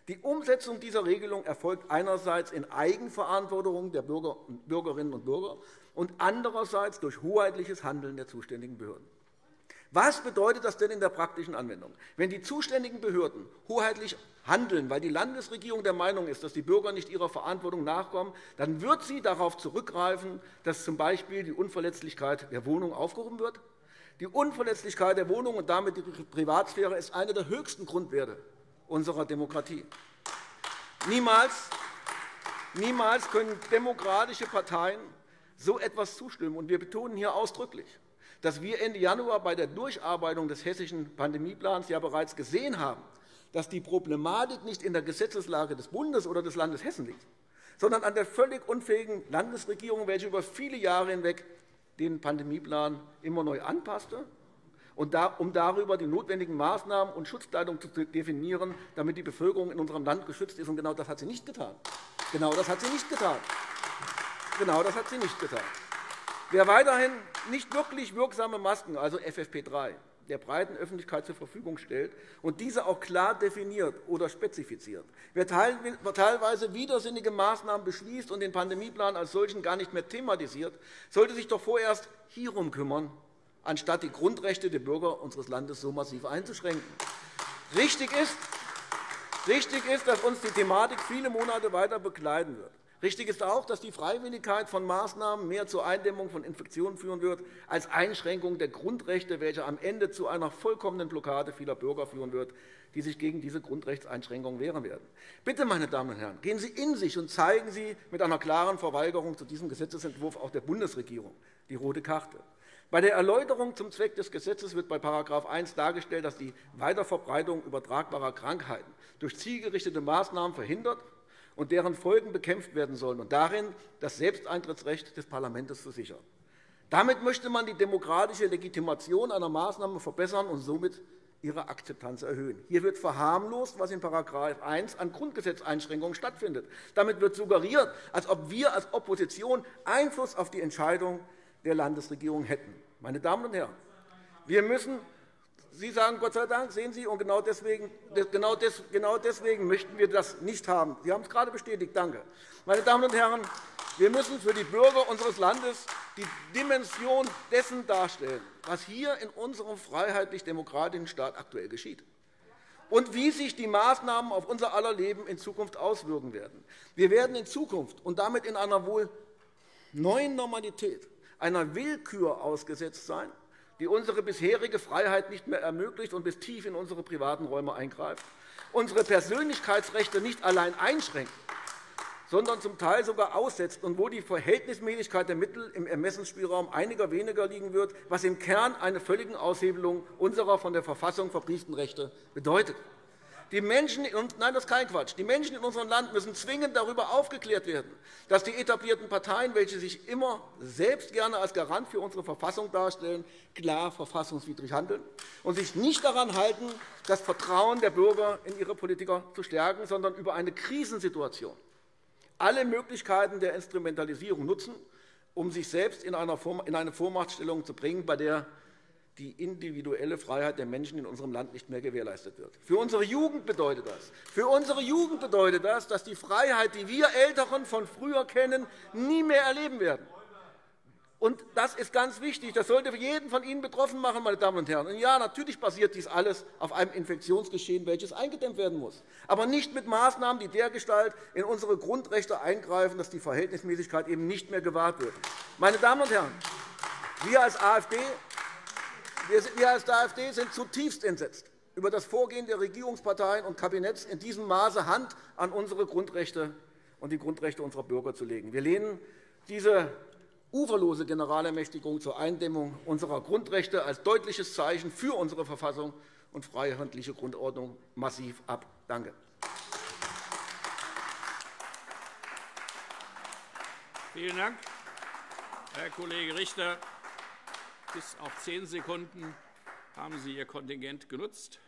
Die Umsetzung dieser Regelung erfolgt einerseits in Eigenverantwortung der Bürgerinnen und Bürger und andererseits durch hoheitliches Handeln der zuständigen Behörden. Was bedeutet das denn in der praktischen Anwendung? Wenn die zuständigen Behörden hoheitlich handeln, weil die Landesregierung der Meinung ist, dass die Bürger nicht ihrer Verantwortung nachkommen, dann wird sie darauf zurückgreifen, dass z.B. die Unverletzlichkeit der Wohnung aufgehoben wird. Die Unverletzlichkeit der Wohnung und damit die Privatsphäre ist einer der höchsten Grundwerte unserer Demokratie. Niemals, niemals können demokratische Parteien so etwas zustimmen. wir betonen hier ausdrücklich, dass wir Ende Januar bei der Durcharbeitung des hessischen Pandemieplans ja bereits gesehen haben, dass die Problematik nicht in der Gesetzeslage des Bundes oder des Landes Hessen liegt, sondern an der völlig unfähigen Landesregierung, welche über viele Jahre hinweg den Pandemieplan immer neu anpasste, um darüber die notwendigen Maßnahmen und Schutzkleidung zu definieren, damit die Bevölkerung in unserem Land geschützt ist. Genau das hat sie nicht getan. Genau das hat sie nicht getan. Genau das hat sie nicht getan. Wer weiterhin nicht wirklich wirksame Masken, also FFP3, der breiten Öffentlichkeit zur Verfügung stellt und diese auch klar definiert oder spezifiziert. Wer teilweise widersinnige Maßnahmen beschließt und den Pandemieplan als solchen gar nicht mehr thematisiert, sollte sich doch vorerst hierum kümmern, anstatt die Grundrechte der Bürger unseres Landes so massiv einzuschränken. Richtig ist, richtig ist dass uns die Thematik viele Monate weiter begleiten wird. Richtig ist auch, dass die Freiwilligkeit von Maßnahmen mehr zur Eindämmung von Infektionen führen wird als Einschränkung der Grundrechte, welche am Ende zu einer vollkommenen Blockade vieler Bürger führen wird, die sich gegen diese Grundrechtseinschränkungen wehren werden. Bitte, meine Damen und Herren, gehen Sie in sich und zeigen Sie mit einer klaren Verweigerung zu diesem Gesetzentwurf auch der Bundesregierung die rote Karte. Bei der Erläuterung zum Zweck des Gesetzes wird bei § 1 dargestellt, dass die Weiterverbreitung übertragbarer Krankheiten durch zielgerichtete Maßnahmen verhindert und deren Folgen bekämpft werden sollen, und darin das Selbsteintrittsrecht des Parlaments zu sichern. Damit möchte man die demokratische Legitimation einer Maßnahme verbessern und somit ihre Akzeptanz erhöhen. Hier wird verharmlost, was in § 1 an Grundgesetzeinschränkungen stattfindet. Damit wird suggeriert, als ob wir als Opposition Einfluss auf die Entscheidung der Landesregierung hätten. Meine Damen und Herren, wir müssen Sie sagen Gott sei Dank, sehen Sie, und genau deswegen, genau, genau deswegen möchten wir das nicht haben. Sie haben es gerade bestätigt. Danke. Meine Damen und Herren, wir müssen für die Bürger unseres Landes die Dimension dessen darstellen, was hier in unserem freiheitlich-demokratischen Staat aktuell geschieht und wie sich die Maßnahmen auf unser aller Leben in Zukunft auswirken werden. Wir werden in Zukunft und damit in einer wohl neuen Normalität einer Willkür ausgesetzt sein, die unsere bisherige Freiheit nicht mehr ermöglicht und bis tief in unsere privaten Räume eingreift, unsere Persönlichkeitsrechte nicht allein einschränkt, sondern zum Teil sogar aussetzt und wo die Verhältnismäßigkeit der Mittel im Ermessensspielraum einiger weniger liegen wird, was im Kern eine völlige Aushebelung unserer von der Verfassung verbrieften Rechte bedeutet. Die Menschen, nein, das ist kein Quatsch. Die Menschen in unserem Land müssen zwingend darüber aufgeklärt werden, dass die etablierten Parteien, welche sich immer selbst gerne als Garant für unsere Verfassung darstellen, klar verfassungswidrig handeln und sich nicht daran halten, das Vertrauen der Bürger in ihre Politiker zu stärken, sondern über eine Krisensituation alle Möglichkeiten der Instrumentalisierung nutzen, um sich selbst in eine Vormachtstellung zu bringen, bei der die individuelle Freiheit der Menschen in unserem Land nicht mehr gewährleistet wird. Für unsere Jugend bedeutet das, für unsere Jugend bedeutet das, dass die Freiheit, die wir Älteren von früher kennen, nie mehr erleben werden. Und das ist ganz wichtig. Das sollte jeden von Ihnen betroffen machen, meine Damen und Herren. Und ja, natürlich basiert dies alles auf einem Infektionsgeschehen, welches eingedämmt werden muss. Aber nicht mit Maßnahmen, die dergestalt in unsere Grundrechte eingreifen, dass die Verhältnismäßigkeit eben nicht mehr gewahrt wird. Meine Damen und Herren, wir als AfD Wir als AfD sind zutiefst entsetzt über das Vorgehen der Regierungsparteien und Kabinetts in diesem Maße Hand an unsere Grundrechte und die Grundrechte unserer Bürger zu legen. Wir lehnen diese uferlose Generalermächtigung zur Eindämmung unserer Grundrechte als deutliches Zeichen für unsere Verfassung und freiheitliche Grundordnung massiv ab. Danke. Vielen Dank, Herr Kollege Richter. Bis auf zehn Sekunden haben Sie Ihr Kontingent genutzt.